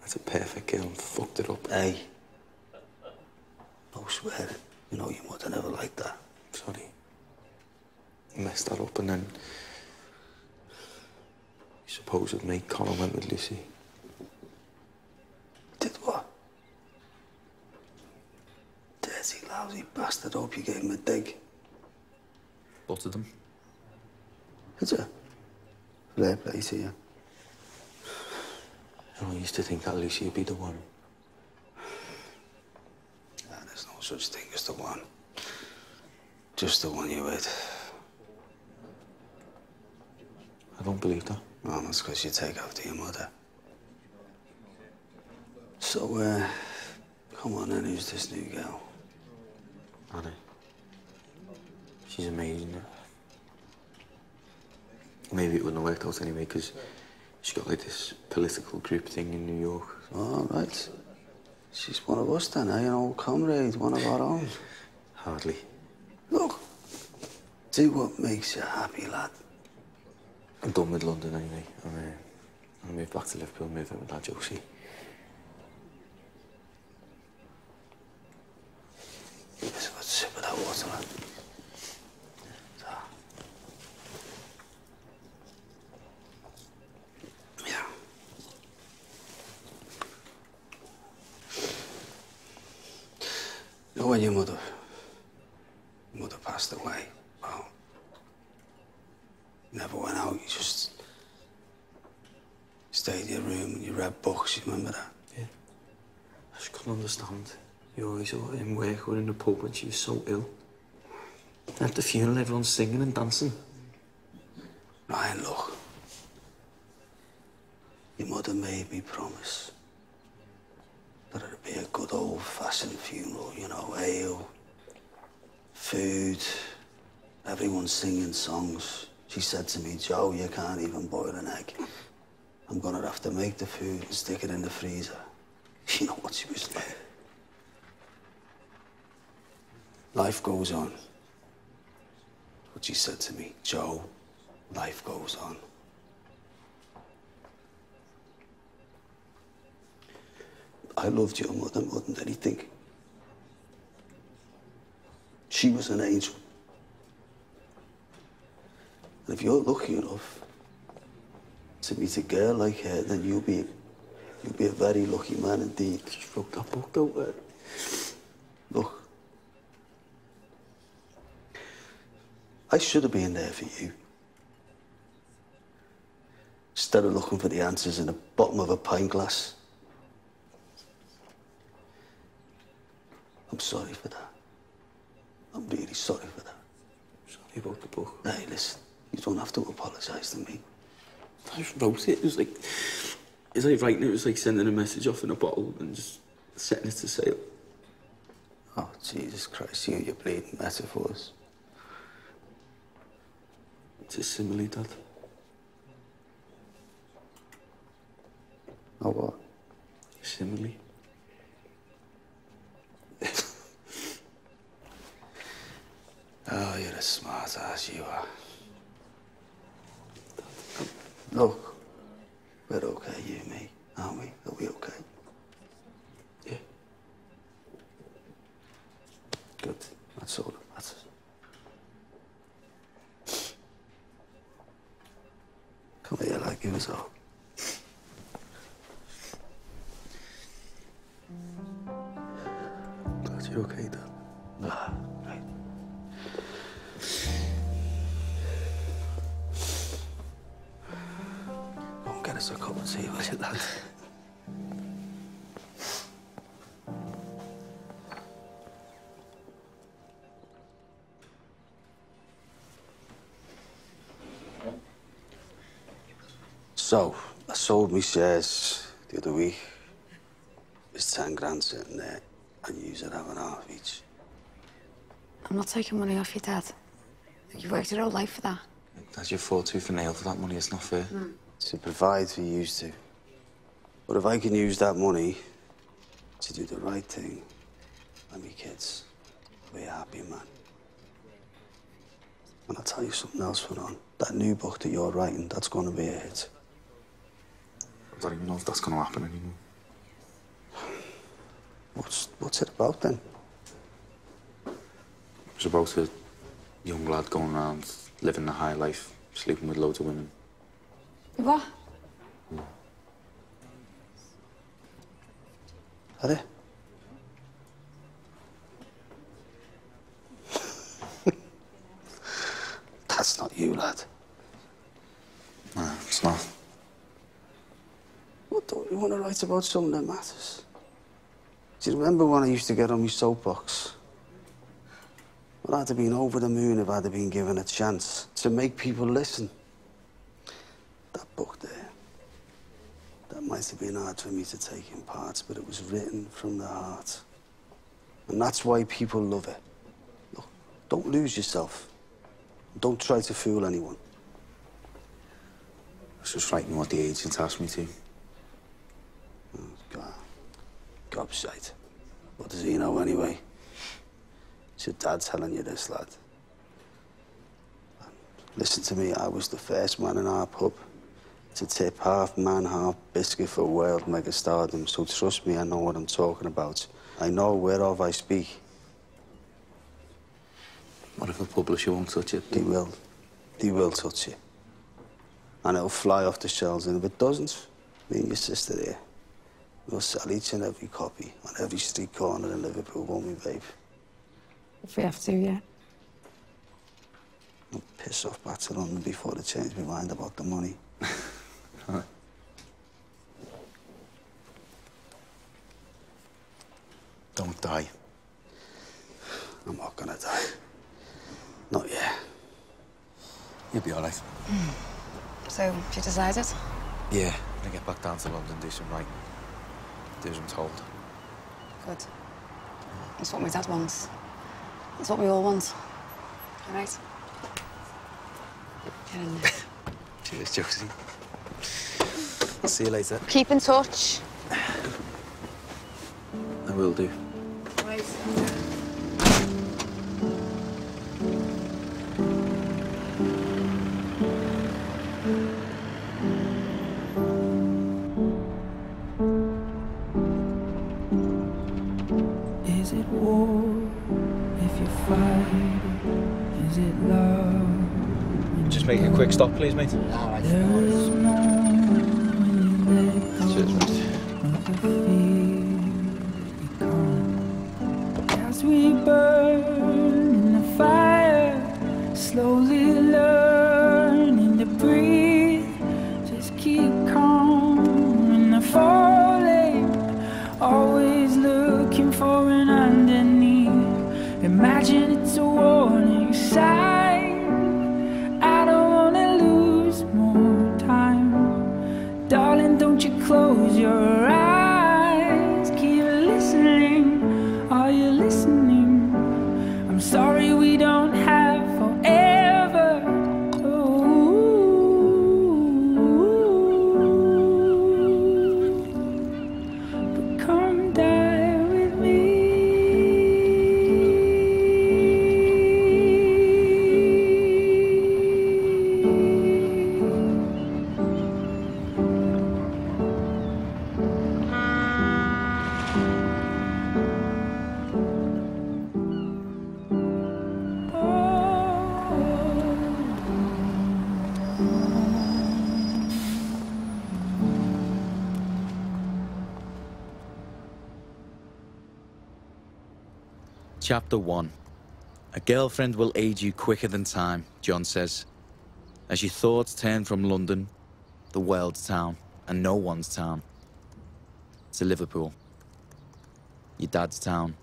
That's a perfect girl and fucked it up. Hey. No swearing. You know your mother never liked that. Sorry. I messed that up and then... Supposedly, Connor went with Lucy. Did what? Dirty, lousy bastard. Hope you gave him a dig. Both of them. Is it? Fair play to you. I used to think that Lucy would be the one. Nah, there's no such thing as the one. Just the one you with. I don't believe that. Well, that's because you take after your mother. So, uh, Come on, then, who's this new girl? Anna. She's amazing. Maybe it wouldn't have worked out anyway, because she got like this political group thing in New York. All right. She's one of us then, eh? An old comrade, one of our own. Hardly. Look, do what makes you happy, lad. I'm done with London anyway. I'm, uh, I'll move back to Liverpool, move in with that Josie. Give us a good sip of that water, lad. Yeah. You know when your mother, your mother passed away, well, you never went out, you just stayed in your room and you read books, you remember that? I just couldn't understand. Always saw in work or in the pub when she was so ill. At the funeral, everyone's singing and dancing. Ryan, look. Your mother made me promise that it'd be a good old-fashioned funeral, you know, ale, food, everyone singing songs. She said to me, Joe, you can't even boil an egg. I'm gonna have to make the food and stick it in the freezer. [laughs] You know what she was like. Life goes on. What she said to me, Joe, life goes on. I loved your mother more than anything. She was an angel. And if you're lucky enough to meet a girl like her, then you'll be you'll be a very lucky man indeed. Just wrote that book, don't? Look. I should have been there for you. Instead of looking for the answers in the bottom of a pint glass. I'm sorry for that. I'm really sorry for that. Sorry about the book. Hey, listen, you don't have to apologise to me. I just wrote it. It was like, it's like writing it was like sending a message off in a bottle and just setting it to sail. Oh, Jesus Christ, you and your bleeding metaphors. It's a simile, Dad. [laughs] Oh, what? Simile. Oh, you're a smart ass, you are. Look, we're okay, you and me, aren't we? Are we okay? I sold shares the other week. There's 10 grand sitting there, and you said have an half each. I'm not taking money off your dad. You've worked your whole life for that. That's your fought tooth and nail for that money. It's not fair. Hmm. To provide for you to. But if I can use that money to do the right thing, let me kids be a happy man. And I'll tell you something else, Fanon. That new book that you're writing, that's going to be a hit. I don't even know if that's going to happen anymore. What's, what's it about then? It's about a young lad going around living the high life, sleeping with loads of women. What? Hmm. Are they? [laughs] That's not you, lad. No, it's not. What don't you want to write about something that matters? Do you remember when I used to get on my soapbox? Well, I'd have been over the moon if I'd have been given a chance to make people listen. That book there, that might have been hard for me to take in parts, but it was written from the heart. And that's why people love it. Look, don't lose yourself. Don't try to fool anyone. I was just writing what the agent asked me to. God, God's sake. What does he know anyway? It's your dad telling you this, lad. Listen to me, I was the first man in our pub to tip half man, half biscuit for world megastardom, so trust me, I know what I'm talking about. I know whereof I speak. What if a publisher won't touch it? They will. They will touch it. And it'll fly off the shelves, and if it doesn't, me and your sister here, we'll sell each and every copy on every street corner in Liverpool, won't we, babe? If we have to, yeah. I'll piss off back to London before they change my mind about the money. [laughs] Don't die. I'm not gonna die. Not yet. You'll be all right. Hmm. So, she decided? Yeah, I'm gonna get back down to London, do some writing. Do as I'm told. Good. That's what my dad wants. That's what we all want. All right? Get in there. [laughs] Cheers, Josie. See you later. Keep in touch. I will do. Right. Stop, please, mate. Chapter 1 A girlfriend will aid you quicker than time, John says. As your thoughts turn from London, the world's town, and no one's town, to Liverpool. Your dad's town,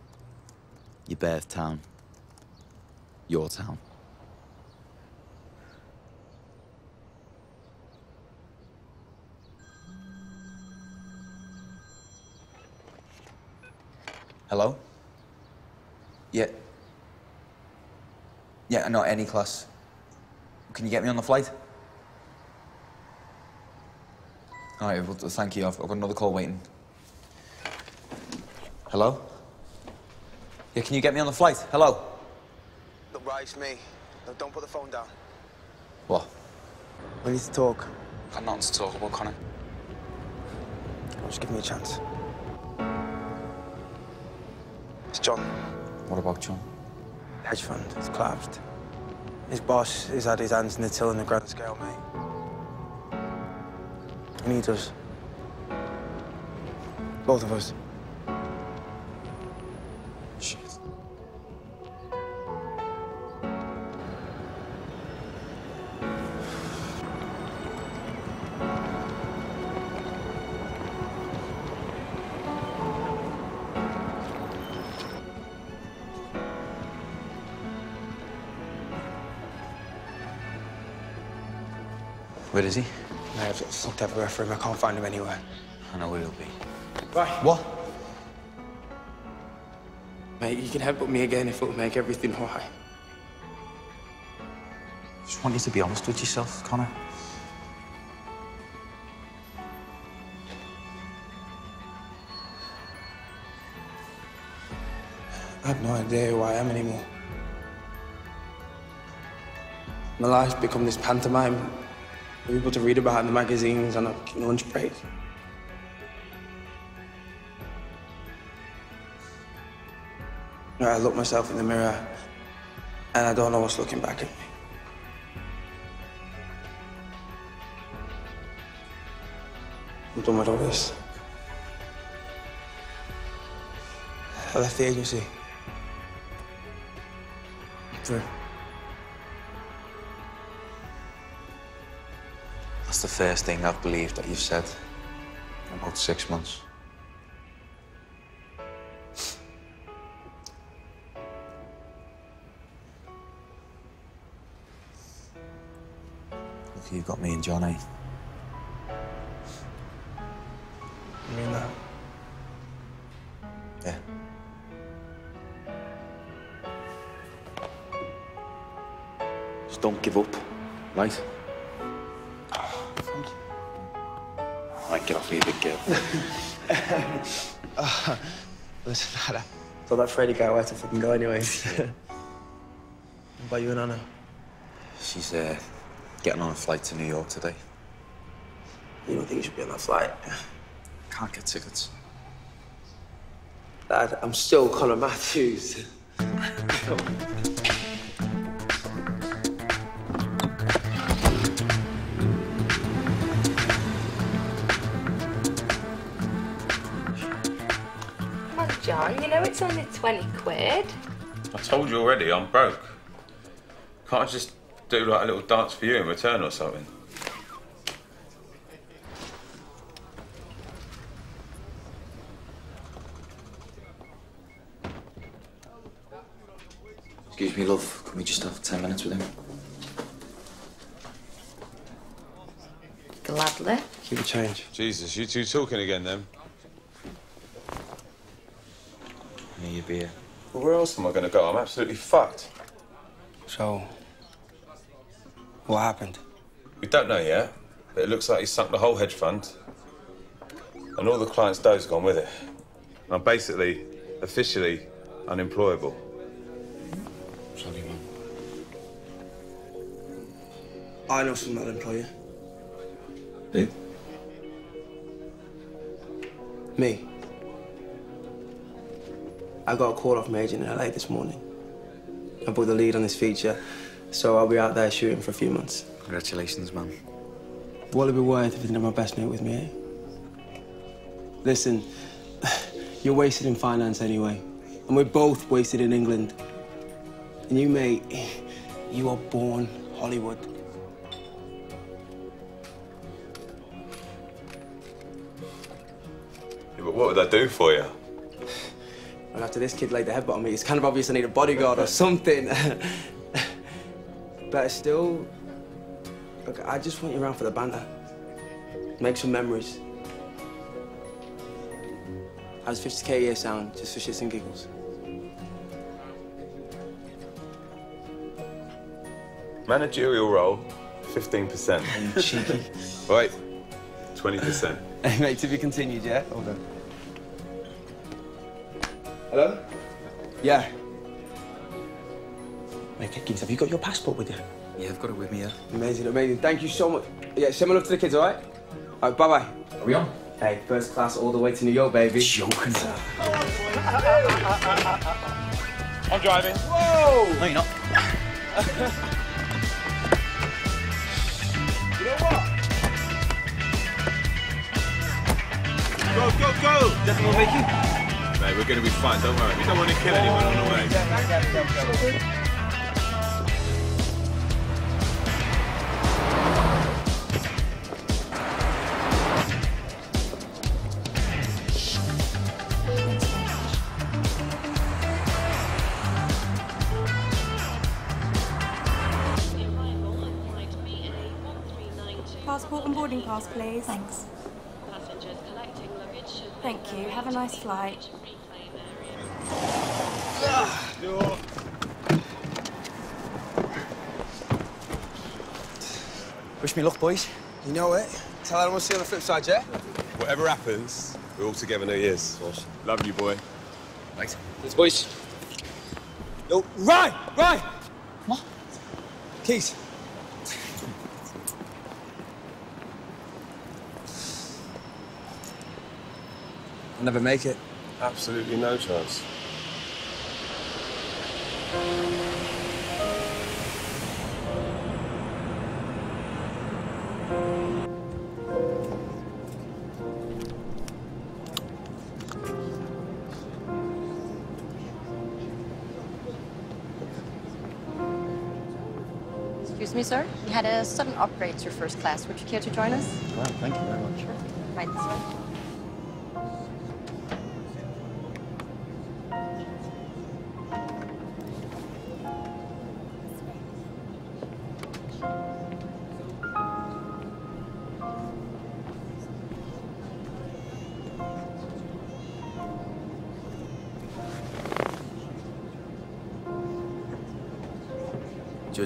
your birth town, your town. Hello? Yeah. Yeah, not any class. Can you get me on the flight? All right, well, thank you. I've, I've got another call waiting. Hello? Yeah, can you get me on the flight? Hello? Look, right, it's me. No, don't put the phone down. What? We need to talk. I've got nothing to talk about, Connor. Just give me a chance. It's John. What about John? Hedge fund. It's collapsed. His boss has had his hands in the till in the grand scale, mate. He needs us. Both of us. I've looked everywhere for him. I can't find him anywhere. I know where he'll be. Right. What? Mate, you can headbutt me again if it'll make everything all right. Just want you to be honest with yourself, Connor. I have no idea who I am anymore. My life's become this pantomime people to read about in the magazines and on lunch breaks. I look myself in the mirror and I don't know what's looking back at me. I'm done with all this. I left the agency. For the first thing I've believed that you've said in about six months. Look, you've got me and Johnny. You mean that? Yeah. Just don't give up, right? Right, Uh, [laughs] listen, lad, I thought that Freddie guy had to fucking go anyways. [laughs] what about you and Anna? She's uh, getting on a flight to New York today. You don't think you should be on that flight? Can't get tickets. Dad, I'm still Connor Matthews. [laughs] know it's only 20 quid. I told you already, I'm broke. Can't I just do like a little dance for you in return or something? Excuse me, love. Can we just have ten minutes with him? Gladly. Keep the change. Jesus, you two talking again then? Me your beer. Well, where else am I going to go? I'm absolutely fucked. So, what happened? We don't know yet, but it looks like he sunk the whole hedge fund. And all the clients' dough's gone with it. I'm basically, officially, unemployable. Sorry, man. I know someone that'll employ you. Who? Me. I got a call off my agent in LA this morning. I bought the lead on this feature, so I'll be out there shooting for a few months. Congratulations, man. What'll it be worth if you didn't have my best mate with me, eh? Listen, [sighs] you're wasted in finance anyway, and we're both wasted in England. And you, mate, [sighs] you are born Hollywood. Yeah, but what would I do for you? Well, after this kid laid the headbutt on me, it's kind of obvious I need a bodyguard or something. [laughs] but still, look, I just want you around for the banter. Make some memories. How's 50k a year sound, just for shits and giggles? Managerial role, 15%. cheeky. [laughs] Right, 20%. [laughs] Hey, mate, to be continued, yeah? Hold on. Hello? Yeah. Mate, Kickins, have you got your passport with you? Yeah, I've got it with me, yeah. Amazing, amazing. Thank you so much. Yeah, send my love to the kids, all right? All right, bye-bye. Are we on? Hey, first class all the way to New York, baby. Joking. [laughs] I'm driving. Whoa! No, you're not. [laughs] You know what? Go, go, go! Definitely make it. Mate, we're going to be fine, don't worry. We don't want to kill anyone on the way. Passport and boarding pass, please. Thanks. Thank you. Have a nice flight. Wish me luck, boys. You know it. Tell everyone we'll see you on the flip side, yeah? Whatever happens, we're all together New Year's. Love you, boy. Thanks. Let's boys. Yo, Ryan! Ryan! What? Keys. I'll never make it. Absolutely no chance. Had a sudden upgrade to first class. Would you care to join us? Well, thank you very much. Sure. Right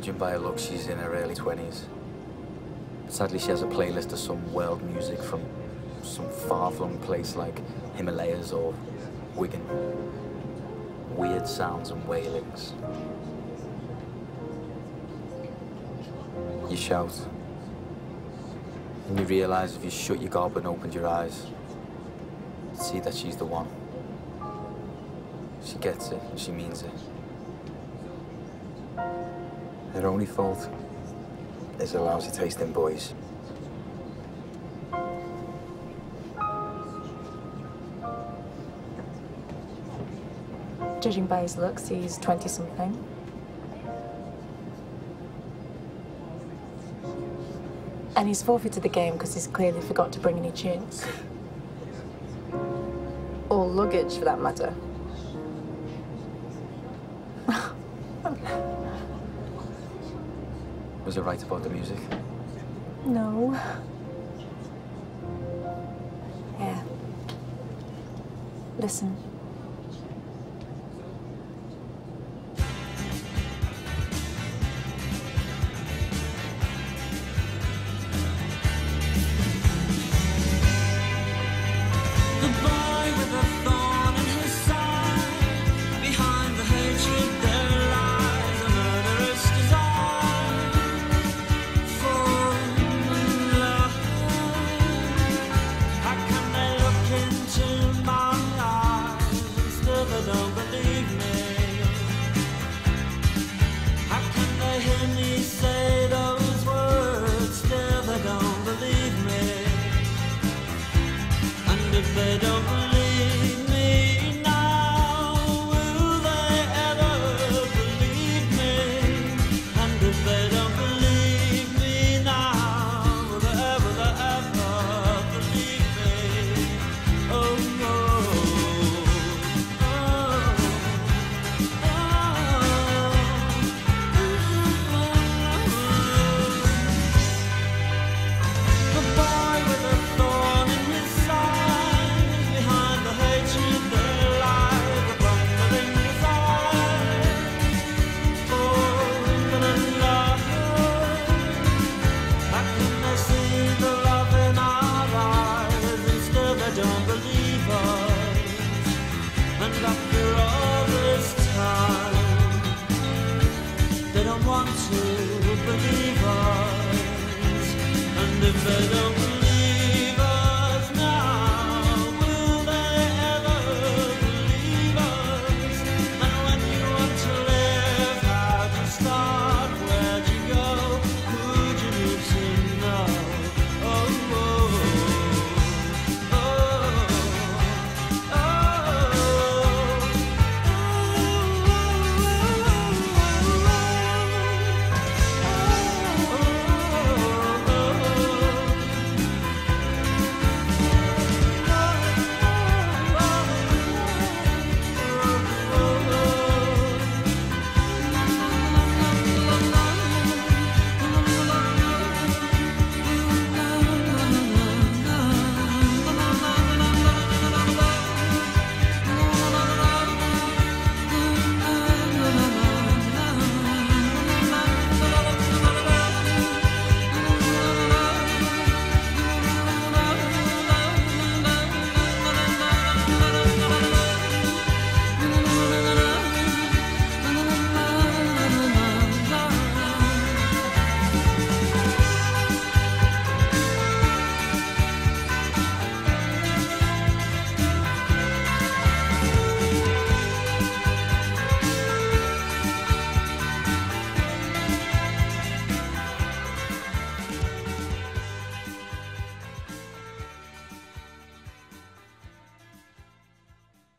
Judging by her look, she's in her early 20s. Sadly, she has a playlist of some world music from some far-flung place like Himalayas or Wigan. Weird sounds and wailings. You shout. And you realise if you shut your gob and opened your eyes, see that she's the one. She gets it, she means it. Her only fault is a lousy taste in boys. Judging by his looks, he's 20 something. And he's forfeited the game because he's clearly forgot to bring any tunes. Or luggage, for that matter. Was it right about the music? No. Yeah. Listen. The